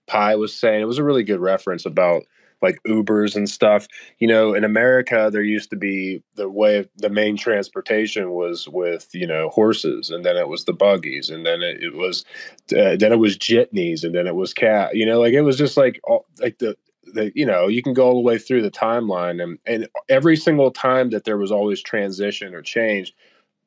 Speaker 4: Pi was saying. It was a really good reference about like Ubers and stuff. You know, in America, there used to be the way the main transportation was with you know horses, and then it was the buggies, and then it, it was uh, then it was jitneys, and then it was cat. You know, like it was just like all, like the the you know you can go all the way through the timeline, and and every single time that there was always transition or change,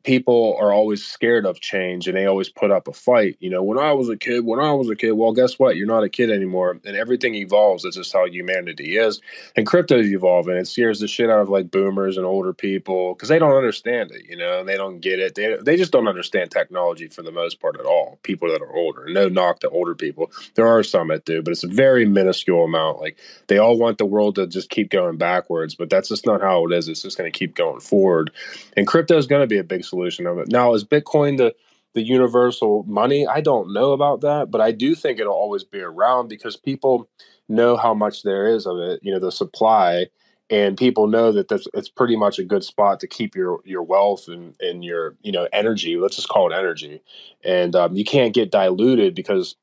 Speaker 4: people are always scared of change and they always put up a fight. You know, when I was a kid, when I was a kid, well, guess what? You're not a kid anymore. And everything evolves. That's just how humanity is. And crypto's evolving. It scares the shit out of like boomers and older people because they don't understand it, you know, and they don't get it. They, they just don't understand technology for the most part at all. People that are older. No knock to older people. There are some that do, but it's a very minuscule amount. Like they all want the world to just keep going backwards, but that's just not how it is. It's just going to keep going forward. And crypto is going to be a big solution of it. Now, is Bitcoin the the universal money? I don't know about that, but I do think it'll always be around because people know how much there is of it. You know, the supply, and people know that that's it's pretty much a good spot to keep your your wealth and and your you know energy. Let's just call it energy, and um, you can't get diluted because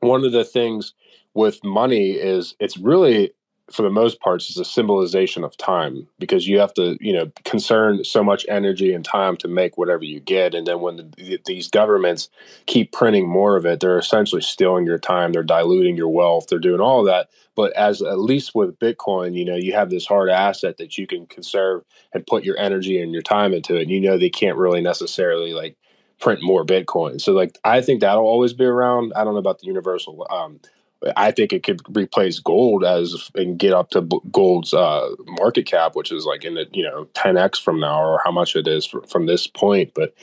Speaker 4: one of the things with money is it's really for the most parts is a symbolization of time because you have to you know concern so much energy and time to make whatever you get. And then when the, these governments keep printing more of it they're essentially stealing your time they're diluting your wealth they're doing all of that. But as at least with bitcoin you know you have this hard asset that you can conserve and put your energy and your time into it and you know they can't really necessarily like print more bitcoin. So like i think that'll always be around. I don't know about the universal um, I think it could replace gold as and get up to gold's uh, market cap, which is like in the you know 10x from now or how much it is for, from this point. But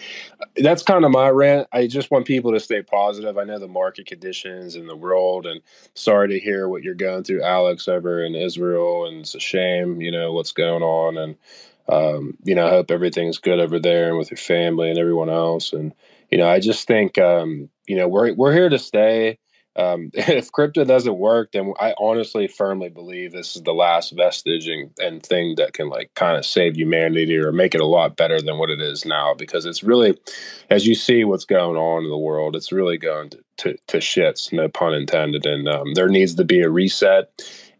Speaker 4: uh, that's kind of my rant. I just want people to stay positive. I know the market conditions in the world, and sorry to hear what you're going through, Alex, over in Israel, and it's a shame. You know what's going on, and um, you know I hope everything's good over there and with your family and everyone else. And you know I just think um, you know we're we're here to stay um, if crypto doesn't work, then I honestly firmly believe this is the last vestige and, and thing that can like kind of save humanity or make it a lot better than what it is now. Because it's really, as you see what's going on in the world, it's really going to, to, to shits, no pun intended. And um, there needs to be a reset.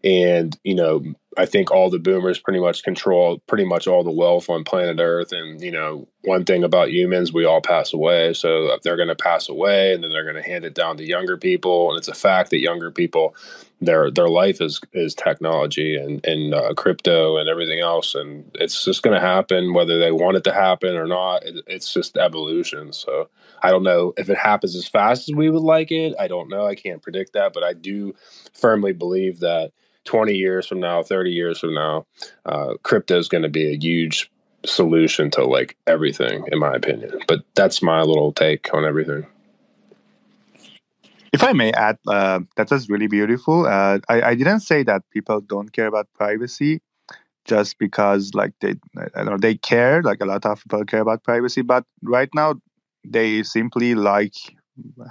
Speaker 4: And you know I think all the boomers pretty much control pretty much all the wealth on planet Earth. And, you know, one thing about humans, we all pass away. So they're going to pass away and then they're going to hand it down to younger people. And it's a fact that younger people, their their life is is technology and, and uh, crypto and everything else. And it's just going to happen whether they want it to happen or not. It, it's just evolution. So I don't know if it happens as fast as we would like it. I don't know. I can't predict that. But I do firmly believe that 20 years from now, 30 years from now, uh, crypto is going to be a huge solution to like everything, in my opinion. But that's my little take on everything.
Speaker 3: If I may add, uh, that was really beautiful. Uh, I, I didn't say that people don't care about privacy just because like they I know they care like a lot of people care about privacy but right now they simply like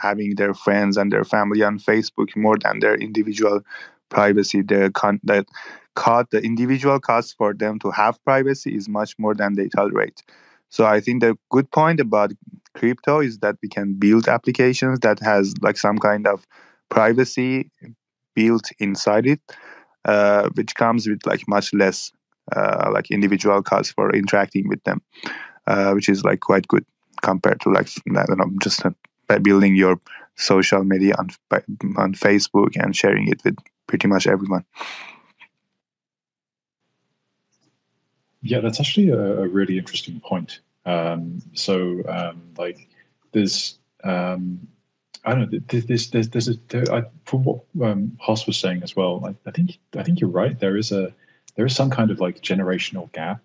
Speaker 3: having their friends and their family on facebook more than their individual privacy the con- that cost the individual cost for them to have privacy is much more than they tolerate. So i think the good point about crypto is that we can build applications that has like some kind of privacy built inside it uh, which comes with like much less uh, like individual costs for interacting with them uh, which is like quite good compared to like I don't know just uh, by building your social media on on Facebook and sharing it with pretty much everyone.
Speaker 1: Yeah, that's actually a, a really interesting point. Um, so, um, like, there's, um, I don't know, there's, there's, there's a, there, I, from what um, Hoss was saying as well, I, I, think, I think you're right. There is a, there is some kind of like generational gap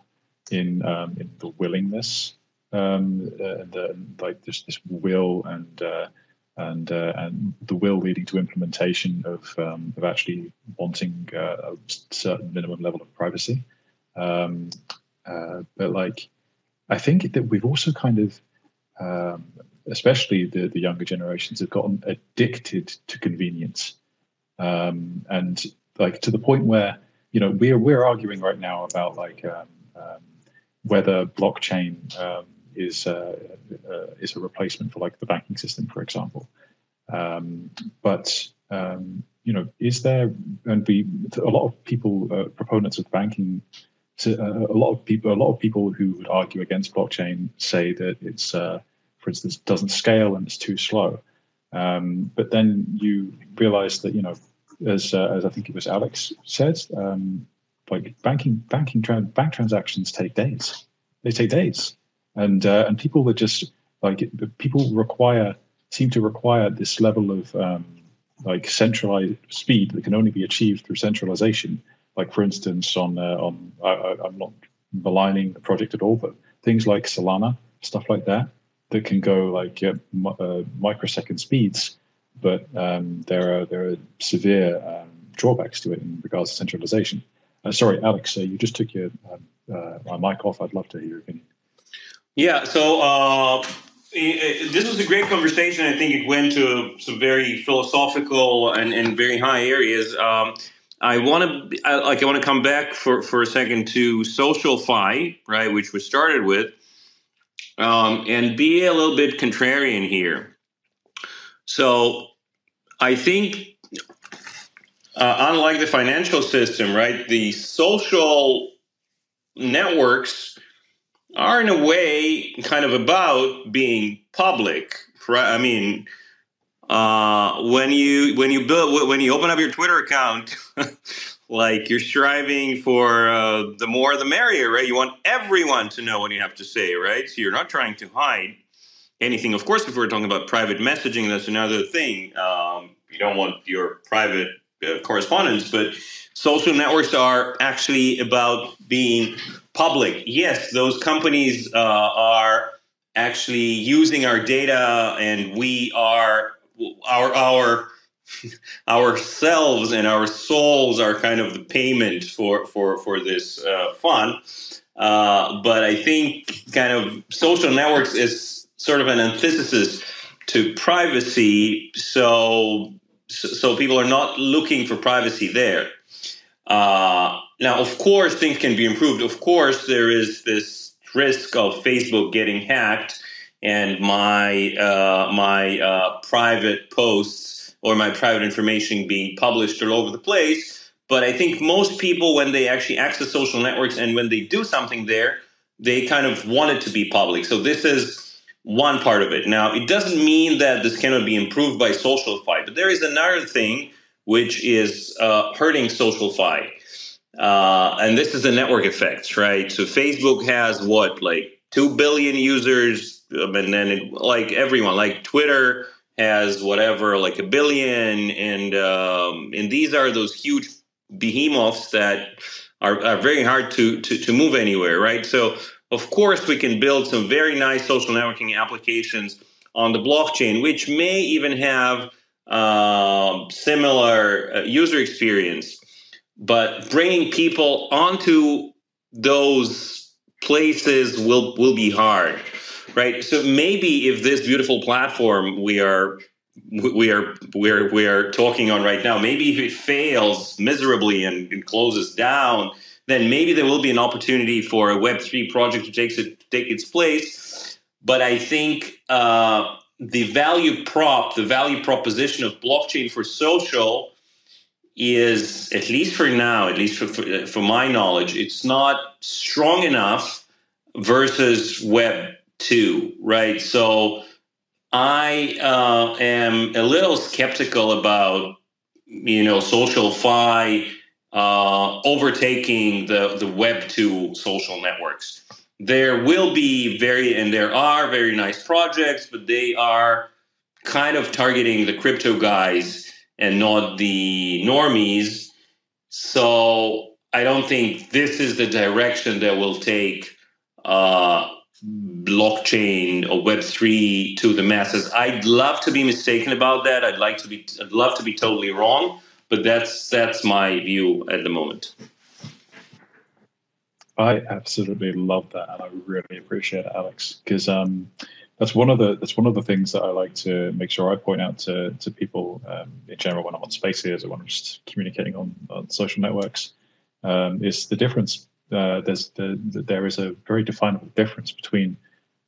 Speaker 1: in, um, in the willingness, um, uh, and uh, like this, this will and, uh, and uh, and the will leading to implementation of um, of actually wanting uh, a certain minimum level of privacy. Um, uh, but like, I think that we've also kind of, um, especially the the younger generations, have gotten addicted to convenience, um, and like to the point where you know we're we're arguing right now about like um, um, whether blockchain is uh, uh, is a replacement for like the banking system, for example. Um, but um, you know, is there and be a lot of people uh, proponents of banking? So, uh, a lot of people, a lot of people who would argue against blockchain say that it's, uh, for instance, doesn't scale and it's too slow. Um, but then you realize that you know, as uh, as I think it was Alex said, um, like banking banking bank transactions take days. They take days and uh, and people that just like people require seem to require this level of um, like centralized speed that can only be achieved through centralization. Like for instance, on uh, on I, am not maligning the project at all, but things like Solana, stuff like that, that can go like uh, microsecond speeds, but um, there are there are severe um, drawbacks to it in regards to centralization. Uh, sorry, Alex, uh, you just took your um, uh, mic off. I'd love to hear your opinion.
Speaker 5: Yeah, so uh, this was a great conversation. I think it went to some very philosophical and, and very high areas. Um, I want to like I want to come back for, for a second to SocialFi, right, which we started with, um, and be a little bit contrarian here. So I think, uh, unlike the financial system, right, the social networks are in a way kind of about being public right? I mean uh, when you when you build when you open up your twitter account like you're striving for uh, the more the merrier right? You want everyone to know what you have to say right? So you're not trying to hide anything. Of course if we're talking about private messaging that's another thing. Um, you don't want your private uh, correspondence but social networks are actually about being public. Yes, those companies uh, are actually using our data, and we are our our ourselves and our souls are kind of the payment for for for this uh, fund. Uh, but I think kind of social networks is sort of an antithesis to privacy. So so people are not looking for privacy there. Uh, now, of course, things can be improved. Of course, there is this risk of Facebook getting hacked and my uh, my uh, private posts or my private information being published all over the place. But I think most people, when they actually access social networks and when they do something there, they kind of want it to be public. So this is one part of it. Now, it doesn't mean that this cannot be improved by SocialFi, but there is another thing which is uh, hurting SocialFi. Uh, and this is the network effects, right? So Facebook has what, like 2 billion users, um, and then it, like everyone, like Twitter has whatever, like a billion, and um, and these are those huge behemoths that are, are very hard to, to to move anywhere, right? So of course, we can build some very nice social networking applications on the blockchain, which may even have uh, similar user experience. But bringing people onto those places will will be hard, right? So maybe if this beautiful platform we are we are we are we are talking on right now, maybe if it fails miserably and, and closes down, then maybe there will be an opportunity for a Web3 project to take, it, take its place. But I think uh, the value prop, the value proposition of blockchain for social is, at least for now, at least for, for, for my knowledge, it's not strong enough versus Web 2, right? So I uh, am a little skeptical about, you know, SocialFi uh, overtaking the, the Web 2 social networks. There will be very, and there are very nice projects, but they are kind of targeting the crypto guys and not the normies. So I don't think this is the direction that will take uh, blockchain or Web three to the masses. I'd love to be mistaken about that. I'd like to be. I'd love to be totally wrong but that's that's my view at the moment.
Speaker 1: I absolutely love that, and I really appreciate it, Alex, because um, that's one of the that's one of the things that I like to make sure I point out to to people um, in general when I'm on Spaces or when I'm just communicating on, on social networks um, is the difference. Uh, there's the, the, there is a very definable difference between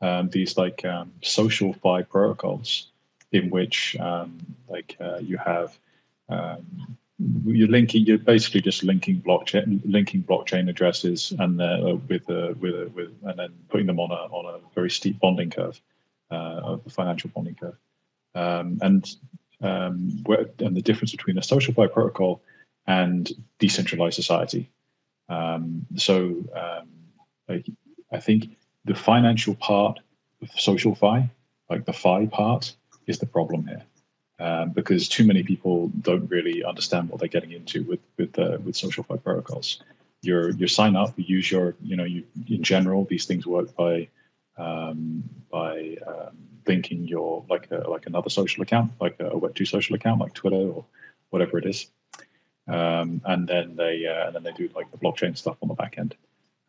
Speaker 1: um, these like um, SocialFi protocols in which um, like uh, you have um, you're linking. You're basically just linking blockchain, linking blockchain addresses, and uh, with uh, with uh, with, and then putting them on a on a very steep bonding curve, uh, the financial bonding curve, um, and um, where, and the difference between a social SocialFi protocol and decentralized society. Um, so um, I, I think the financial part of SocialFi, like the Fi part, is the problem here um, because too many people don't really understand what they're getting into with with uh, with SocialFi protocols. You you sign up, you use your you know you in general these things work by um, by um, linking your like a, like another social account, like a Web two social account, like Twitter or whatever it is, um, and then they uh, and then they do like the blockchain stuff on the back end,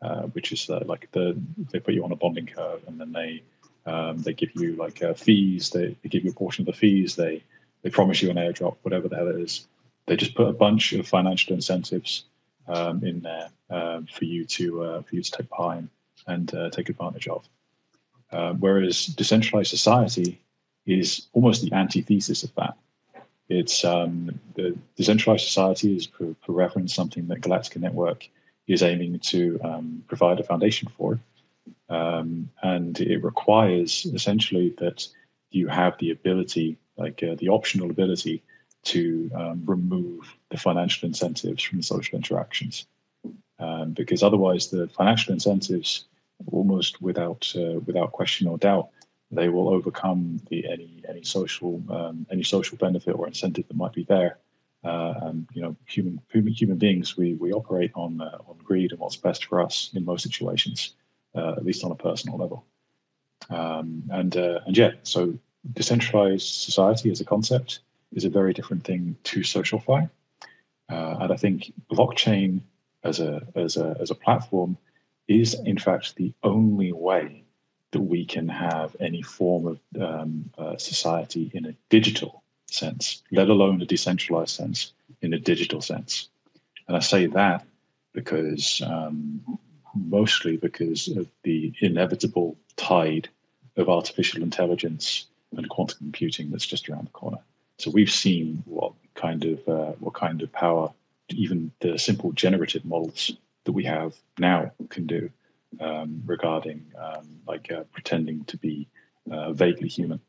Speaker 1: uh, which is uh, like the they put you on a bonding curve, and then they um, they give you like uh, fees. They, they give you a portion of the fees. They they promise you an airdrop, whatever the hell it is. They just put a bunch of financial incentives um, in there um, for you to uh, for you to take part in and uh, take advantage of. Uh, whereas decentralized society is almost the antithesis of that. It's um, the decentralized society is, for, for, reference, something that Galactica Network is aiming to um, provide a foundation for, um, and it requires essentially that you have the ability like uh, the optional ability to um, remove the financial incentives from the social interactions. Um, because otherwise, the financial incentives, almost without uh, without question or doubt, they will overcome the any any social um, any social benefit or incentive that might be there. Uh, and you know, human human, beings, we we operate on uh, on greed and what's best for us in most situations, uh, at least on a personal level. Um, and uh, and yeah, so decentralized society as a concept is a very different thing to SocialFi. Uh, and I think blockchain as a, as, a, as a platform is, in fact, the only way that we can have any form of um, uh, society in a digital sense, let alone a decentralized sense, in a digital sense. And I say that because um, mostly because of the inevitable tide of artificial intelligence and quantum computing that's just around the corner. So we've seen what kind of uh, what kind of power even the simple generative models that we have now can do um, regarding um, like uh, pretending to be uh, vaguely human,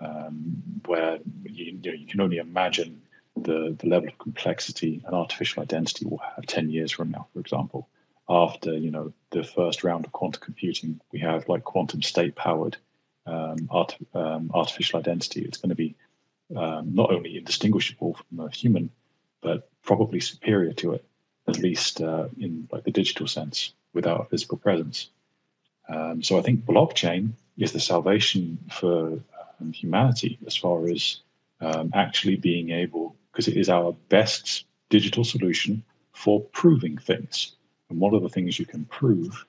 Speaker 1: um, where you, you, know, you, can only imagine the, the level of complexity an artificial identity will have 10 years from now, for example. After you know the first round of quantum computing, we have like quantum state powered um, art, um, artificial identity. It's going to be um, not only indistinguishable from a human, but probably superior to it, at least uh, in like the digital sense, without a physical presence. Um, so I think blockchain is the salvation for um, humanity as far as um, actually being able, because it is our best digital solution for proving things. And one of the things you can prove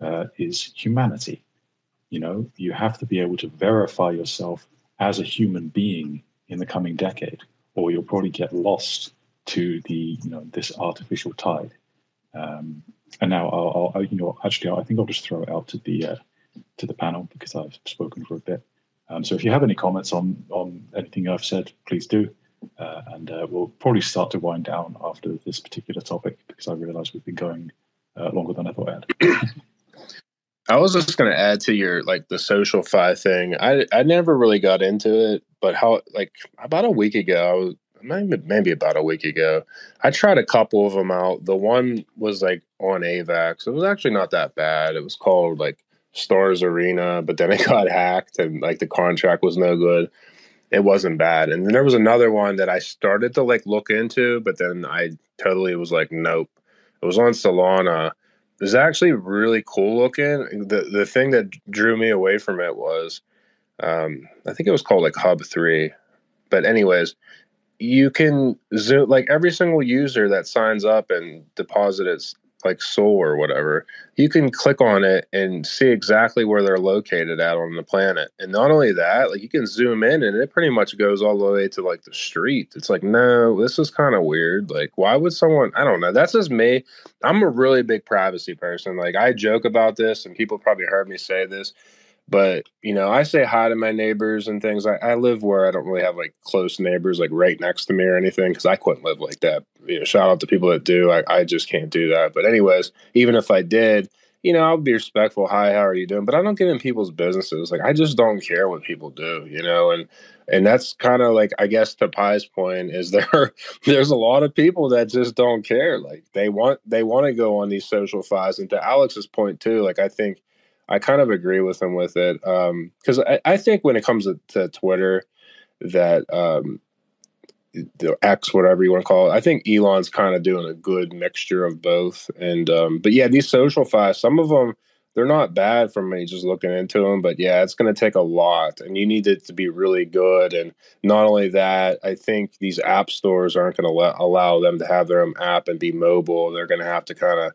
Speaker 1: uh, is humanity. You know, you have to be able to verify yourself as a human being in the coming decade, or you'll probably get lost to the you know this artificial tide. Um, and now I'll, I'll, you know actually I think I'll just throw it out to the uh, to the panel because I've spoken for a bit. Um, so if you have any comments on on anything I've said, please do. Uh, and uh, we'll probably start to wind down after this particular topic because I realise we've been going uh, longer than I thought I had.
Speaker 4: I was just going to add to your like the SocialFi thing. I I never really got into it, but how like about a week ago, I was maybe maybe about a week ago, I tried a couple of them out. The one was like on AVAX. It was actually not that bad. It was called like Stars Arena, but then it got hacked and like the contract was no good. It wasn't bad. And then there was another one that I started to like look into, but then I totally was like, nope. It was on Solana. It was actually really cool looking. The the thing that drew me away from it was um, I think it was called like Hub 3. But anyways, you can zoom like every single user that signs up and deposits like SOL or whatever, you can click on it and see exactly where they're located at on the planet. And not only that, like you can zoom in and it pretty much goes all the way to like the street. It's like, no, this is kind of weird. Like, why would someone, I don't know. That's just me. I'm a really big privacy person. Like, I joke about this and people probably heard me say this. But you know, I say hi to my neighbors and things. I, I live where I don't really have like close neighbors like right next to me or anything because I couldn't live like that. You know, shout out to people that do. I, I just can't do that. But anyways, even if I did, you know, I'll be respectful. Hi, how are you doing? But I don't get in people's businesses. Like I just don't care what people do, you know, and and that's kind of like I guess to Pi's point is there there's a lot of people that just don't care. Like they want they want to go on these SocialFis. And to Alex's point too, like I think I kind of agree with him with it because um, I, I, think when it comes to, to Twitter, that um, the X, whatever you want to call it, I think Elon's kind of doing a good mixture of both. And um, but yeah, these SocialFis, some of them they're not bad for me just looking into them, but yeah, it's going to take a lot, and you need it to be really good. And not only that, I think these app stores aren't going to allow them to have their own app and be mobile. They're going to have to kind of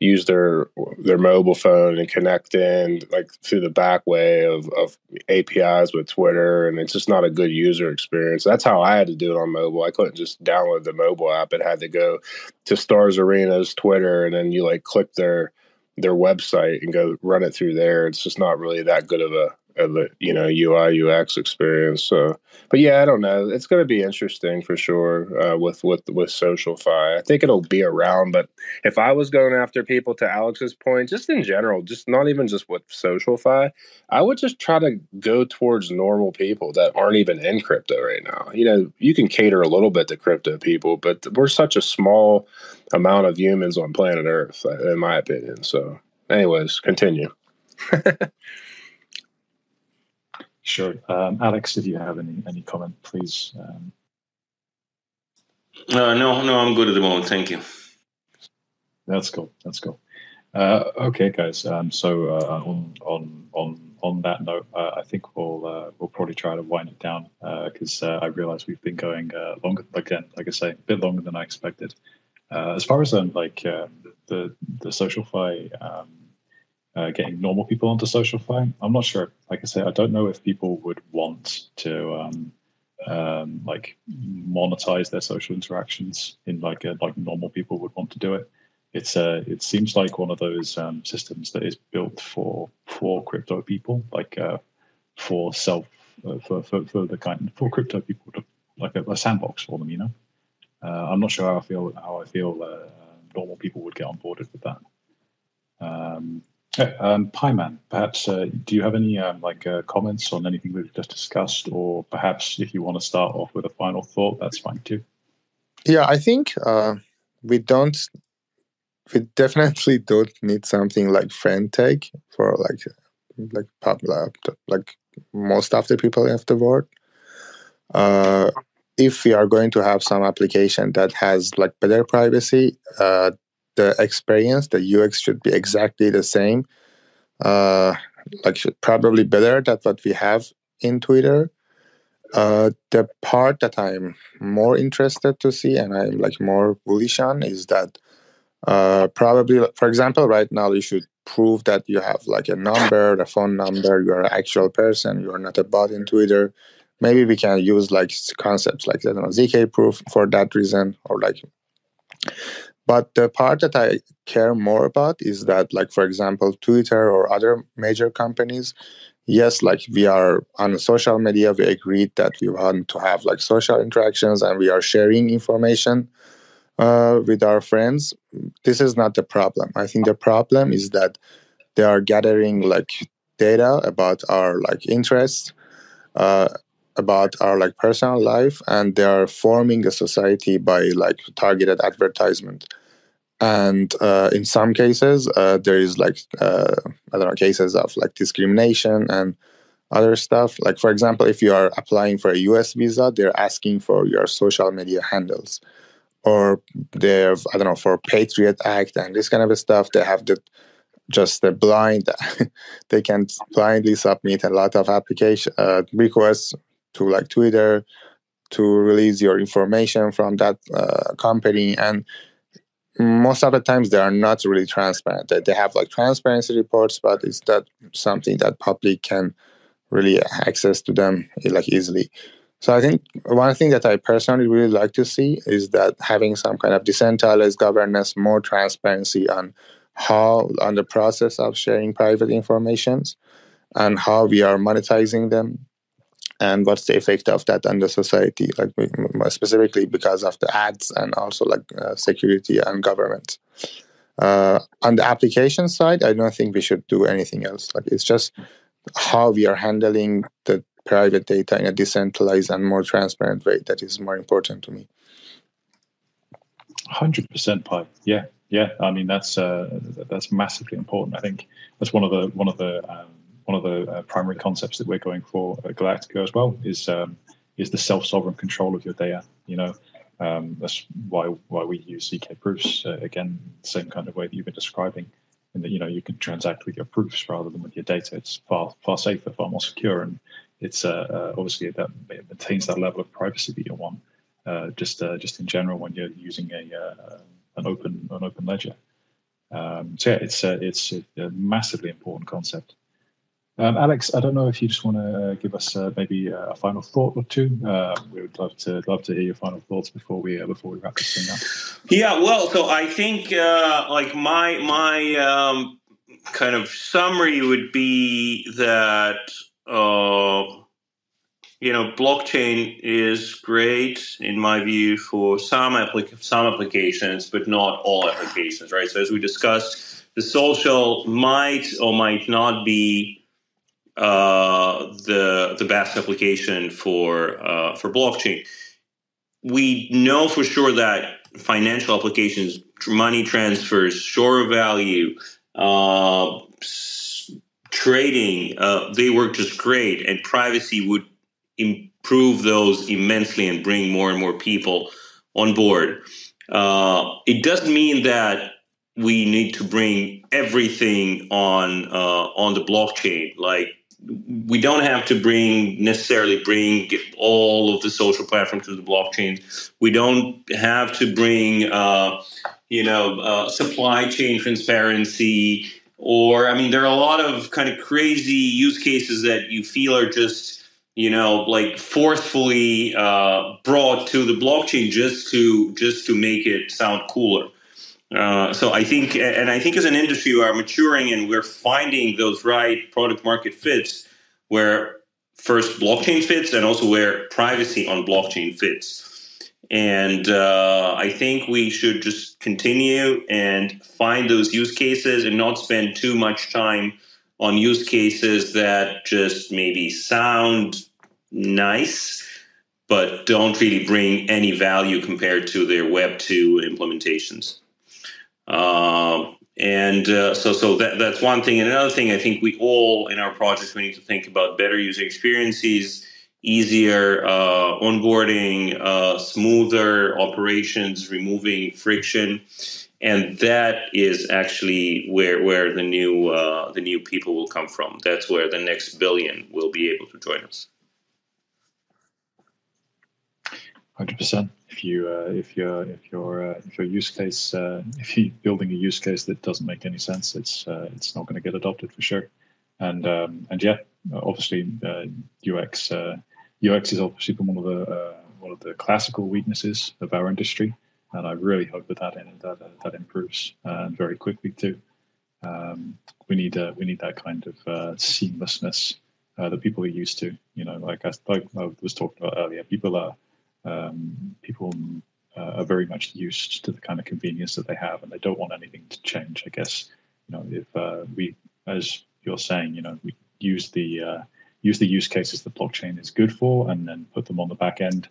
Speaker 4: use their their mobile phone and connect in like through the back way of, of APIs with Twitter and it's just not a good user experience. That's how I had to do it on mobile. I couldn't just download the mobile app. It had to go to Stars Arena's Twitter and then you like click their their website and go run it through there. It's just not really that good of a you know UI UX experience. So, but yeah, I don't know. It's going to be interesting for sure uh, with with with SocialFi. I think it'll be around. But if I was going after people, to Alex's point, just in general, just not even just with SocialFi, I would just try to go towards normal people that aren't even in crypto right now. You know, you can cater a little bit to crypto people, but we're such a small amount of humans on planet Earth, in my opinion. So, anyways, continue.
Speaker 1: Sure. Um, Alex, if you have any any comment, please. Um...
Speaker 5: Uh, no, no, I'm good at the moment. Thank you.
Speaker 1: That's cool. That's cool. Uh, okay, guys. Um, so uh, on on on on that note, uh, I think we'll uh, we'll probably try to wind it down because uh, I realize we've been going longer again. Like I say, a bit longer than I expected. as far as um, like the the SocialFi um, uh, getting normal people onto SocialFi. I'm not sure. Like I say, I don't know if people would want to um, um, like monetize their social interactions in like a, like normal people would want to do it. It's uh, it seems like one of those um, systems that is built for for crypto people, like uh, for self uh, for, for for the kind for crypto people to like a, a sandbox for them, you know. uh, I'm not sure how I feel how I feel uh, normal people would get on board with that. Um, um, Peyman, perhaps uh, do you have any um, like uh, comments on anything we've just discussed, or perhaps if you want to start off with a final thought, that's fine too.
Speaker 3: Yeah, I think uh, we don't. We definitely don't need something like friend.tech for like like public, like most of the people in the world. Uh, if we are going to have some application that has like better privacy, uh, the experience, the UX should be exactly the same. Uh, like probably better than what we have in Twitter. Uh, the part that I'm more interested to see and I'm like more bullish on is that uh, probably, for example, right now you should prove that you have like a number, a phone number, you're an actual person, you're not a bot in Twitter. Maybe we can use like concepts like I don't know zk proof for that reason, or like. But the part that I care more about is that, like for example, Twitter or other major companies, yes, like we are on social media, we agreed that we want to have like social interactions and we are sharing information uh, with our friends. This is not the problem. I think the problem is that they are gathering like data about our like interests, uh, about our like personal life, and they are forming a society by like targeted advertisement. And uh, in some cases, uh, there is like uh, I don't know cases of like discrimination and other stuff. Like for example, if you are applying for a U.S. visa, they're asking for your social media handles or they have I don't know for Patriot Act and this kind of stuff. They have the just the blind. they can blindly submit a lot of application uh, requests to like Twitter to release your information from that uh, company and most of the times they are not really transparent. They, they have like transparency reports but it's not something that public can really access to them like easily. So I think one thing that I personally really like to see is that having some kind of decentralized governance, more transparency on how on the process of sharing private informations and how we are monetizing them and what's the effect of that on the society like specifically because of the ads and also like uh, security and government. Uh, on the application side i don't think we should do anything else. Like it's just how we are handling the private data in a decentralized and more transparent way that is more important to me.
Speaker 1: 100% pi yeah yeah. I mean that's uh, that's massively important. I think that's one of the one of the um, one of the uh, primary concepts that we're going for at galactica as well is um, is the self-sovereign control of your data you know um, that's why why we use zk proofs uh, again same kind of way that you've been describing in that you know you can transact with your proofs rather than with your data it's far far safer far more secure and it's uh, uh, obviously that it maintains that level of privacy that you want. Uh, just uh, just in general, when you're using a an open an open ledger. Um, so yeah, it's uh, it's a massively important concept. Um, Alex, I don't know if you just want to give us maybe a final thought or two. we would love to love to hear your final thoughts before we before we wrap this thing up.
Speaker 5: Yeah, well, so I think like my my um, kind of summary would be that uh, you know, blockchain is great in my view for some applic- some applications, but not all applications, right? So as we discussed, the social might or might not be uh, the the best application for uh, for blockchain. We know for sure that financial applications, money transfers, store of value, uh, trading, uh, they work just great, and privacy would improve those immensely and bring more and more people on board. Uh, it doesn't mean that we need to bring everything on uh, on the blockchain. Like we don't have to bring necessarily bring all of the social platforms to the blockchain. We don't have to bring uh, you know uh, supply chain transparency or I mean, there are a lot of kind of crazy use cases that you feel are just you know like forcefully uh, brought to the blockchain just to just to make it sound cooler. Uh, so I think, and I think as an industry, we are maturing and we're finding those right product market fits where first blockchain fits and also where privacy on blockchain fits. And uh, I think we should just continue and find those use cases and not spend too much time on use cases that just maybe sound nice, but don't really bring any value compared to their Web 2 implementations. Uh, and uh, so, so that, that's one thing. And another thing, I think we all in our projects we need to think about better user experiences, easier uh, onboarding, uh, smoother operations, removing friction, and that is actually where where the new uh, the new people will come from. That's where the next billion will be able to join us.
Speaker 1: Hundred percent. If you uh, if you're if your uh, if your use case uh, if you're building a use case that doesn't make any sense, it's uh, it's not going to get adopted for sure. And um, and yeah, obviously UX uh, UX is obviously one of the uh, one of the classical weaknesses of our industry, and I really hope that that that, that improves very quickly too. Um, we need we need that kind of seamlessness that people are used to. You know, like I, like I was talking about earlier, people are um, people uh, are very much used to the kind of convenience that they have, and they don't want anything to change. I guess you know if uh, we, as you're saying, you know, we use the uh, use the use cases that blockchain is good for, and then put them on the back end,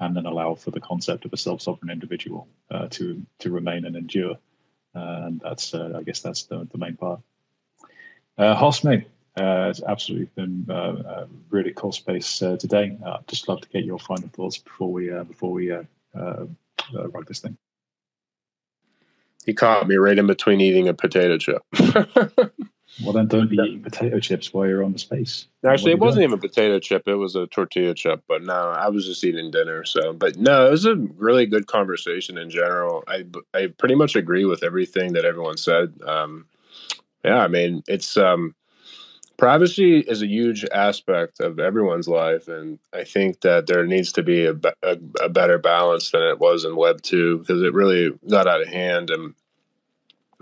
Speaker 1: and then allow for the concept of a self-sovereign individual uh, to to remain and endure. Uh, and that's, uh, I guess, that's the, the main part. Uh, uh, it's absolutely been uh, a really cool space uh, today. Uh, I'd just love to get your final thoughts before we uh, before we uh, rug this thing.
Speaker 4: He caught me right in between eating a potato chip.
Speaker 1: well, then don't be eating potato chips while you're on the space.
Speaker 4: Actually, it wasn't doing? even a potato chip; it was a tortilla chip. But no, I was just eating dinner. So, but no, it was a really good conversation in general. I I pretty much agree with everything that everyone said. Um, yeah, I mean, it's um, privacy is a huge aspect of everyone's life and i think that there needs to be a, a, a better balance than it was in web 2 because it really got out of hand and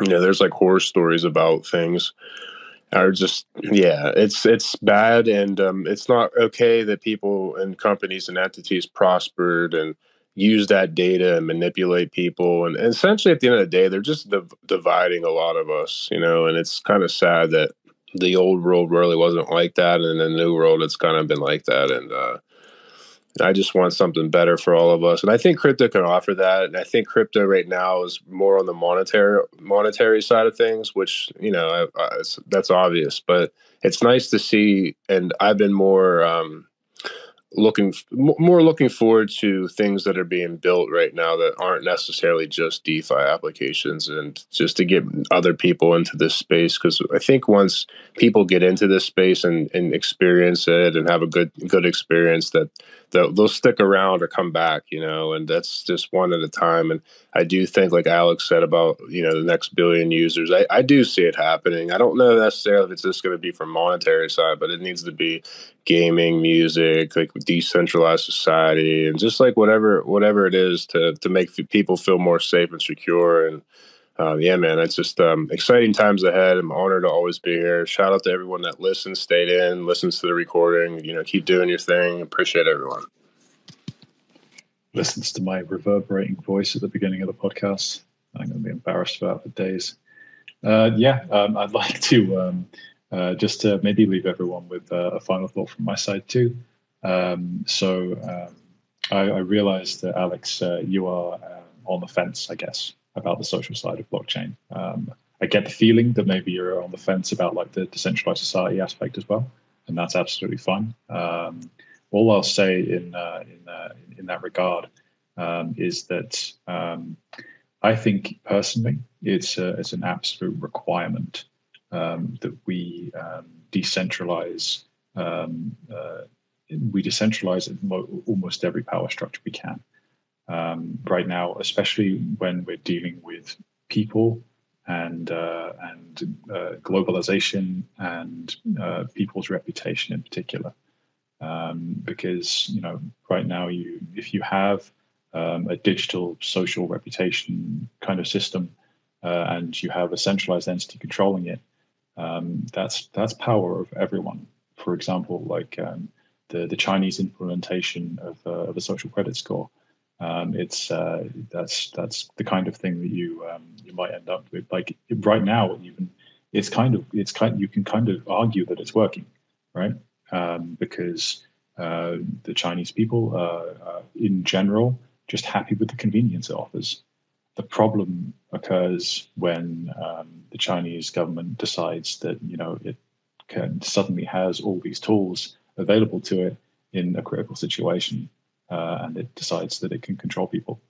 Speaker 4: you know there's like horror stories about things. Are just yeah it's it's bad and um, it's not okay that people and companies and entities prospered and use that data and manipulate people and, and essentially at the end of the day they're just div- dividing a lot of us you know and it's kind of sad that the old world really wasn't like that, and in the new world, it's kind of been like that. And uh, I just want something better for all of us, and I think crypto can offer that. And I think crypto right now is more on the monetary monetary side of things, which you know I, I, that's obvious, but it's nice to see. And I've been more. Um, looking more looking forward to things that are being built right now that aren't necessarily just DeFi applications, and just to get other people into this space because I think once people get into this space and, and experience it and have a good good experience, that they'll, they'll stick around or come back, you know, and that's just one at a time. And I do think, like Alex said about you know the next billion users, I, I do see it happening. I don't know necessarily if it's just going to be from monetary side, but it needs to be gaming, music, like decentralized society, and just like whatever whatever it is to to make people feel more safe and secure. And uh, yeah, man, it's just um, exciting times ahead. I'm honored to always be here. Shout out to everyone that listens, stayed in, listens to the recording. You know, keep doing your thing. Appreciate everyone.
Speaker 1: Listens to my reverberating voice at the beginning of the podcast. I'm going to be embarrassed about for days. Uh, yeah, um, I'd like to. Um, uh, just to maybe leave everyone with uh, a final thought from my side too. Um, so um, I, I realized that Alex, uh, you are on the fence, I guess, about the social side of blockchain. Um, I get the feeling that maybe you're on the fence about like the decentralized society aspect as well, and that's absolutely fine. Um, all I'll say in uh, in, uh, in that regard um, is that um, I think personally it's a, it's an absolute requirement um, that we um, decentralize. Uh, we decentralize almost every power structure we can. Um, right now, especially when we're dealing with people and uh, and uh, globalization and uh, people's reputation in particular. Um, because you know, right now, you if you have um, a digital social reputation kind of system, uh, and you have a centralized entity controlling it, um, that's that's power of everyone. For example, like um, the the Chinese implementation of, uh, of a social credit score, um, it's uh, that's that's the kind of thing that you um, you might end up with. Like right now, even it's kind of it's kind you can kind of argue that it's working, right? Um, because uh, the Chinese people are, in general just happy with the convenience it offers. The problem occurs when um, the Chinese government decides that you know it can suddenly has all these tools available to it in a critical situation uh, and it decides that it can control people.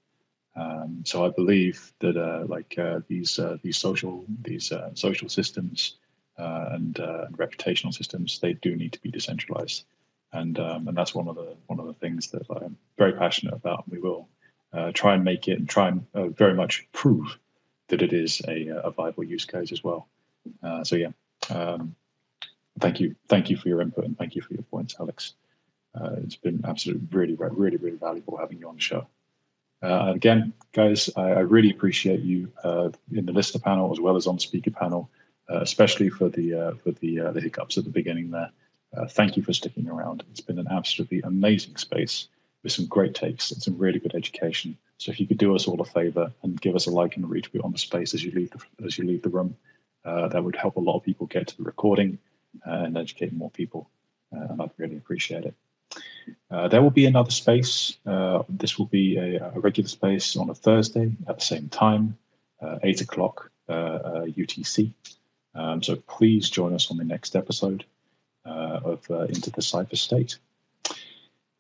Speaker 1: Um, so I believe that uh, like uh, these uh, these social these uh, social systems uh, and, reputational systems they do need to be decentralized, and um, and that's one of the one of the things that I'm very passionate about. And we will try and make it and try and very much prove that it is a, a viable use case as well. so yeah, um, thank you, thank you for your input and thank you for your points, Alex. Uh, it's been absolutely really, really, really valuable having you on the show. Uh, again, guys, I, I, really appreciate you uh, in the listener panel as well as on the speaker panel, uh, especially for the uh, for the uh, the hiccups at the beginning there. thank you for sticking around. It's been an absolutely amazing space with some great takes and some really good education. So if you could do us all a favor and give us a like and a retweet on the space as you leave the, as you leave the room, that would help a lot of people get to the recording and educate more people. and I'd really appreciate it. Uh, there will be another space. Uh, this will be a, a, regular space on a Thursday at the same time, uh, 8 o'clock UTC. Uh, um, so please join us on the next episode uh, of Into the Cypher State.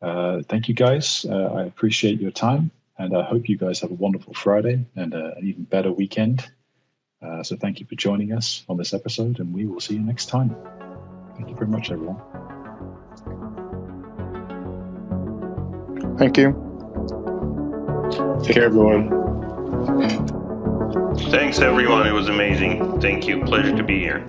Speaker 1: thank you guys. I appreciate your time and I hope you guys have a wonderful Friday and an even better weekend. so thank you for joining us on this episode and we will see you next time. Thank you very much, everyone.
Speaker 3: Thank you.
Speaker 4: Take care, everyone.
Speaker 5: Thanks, everyone. It was amazing. Thank you. Pleasure to be here.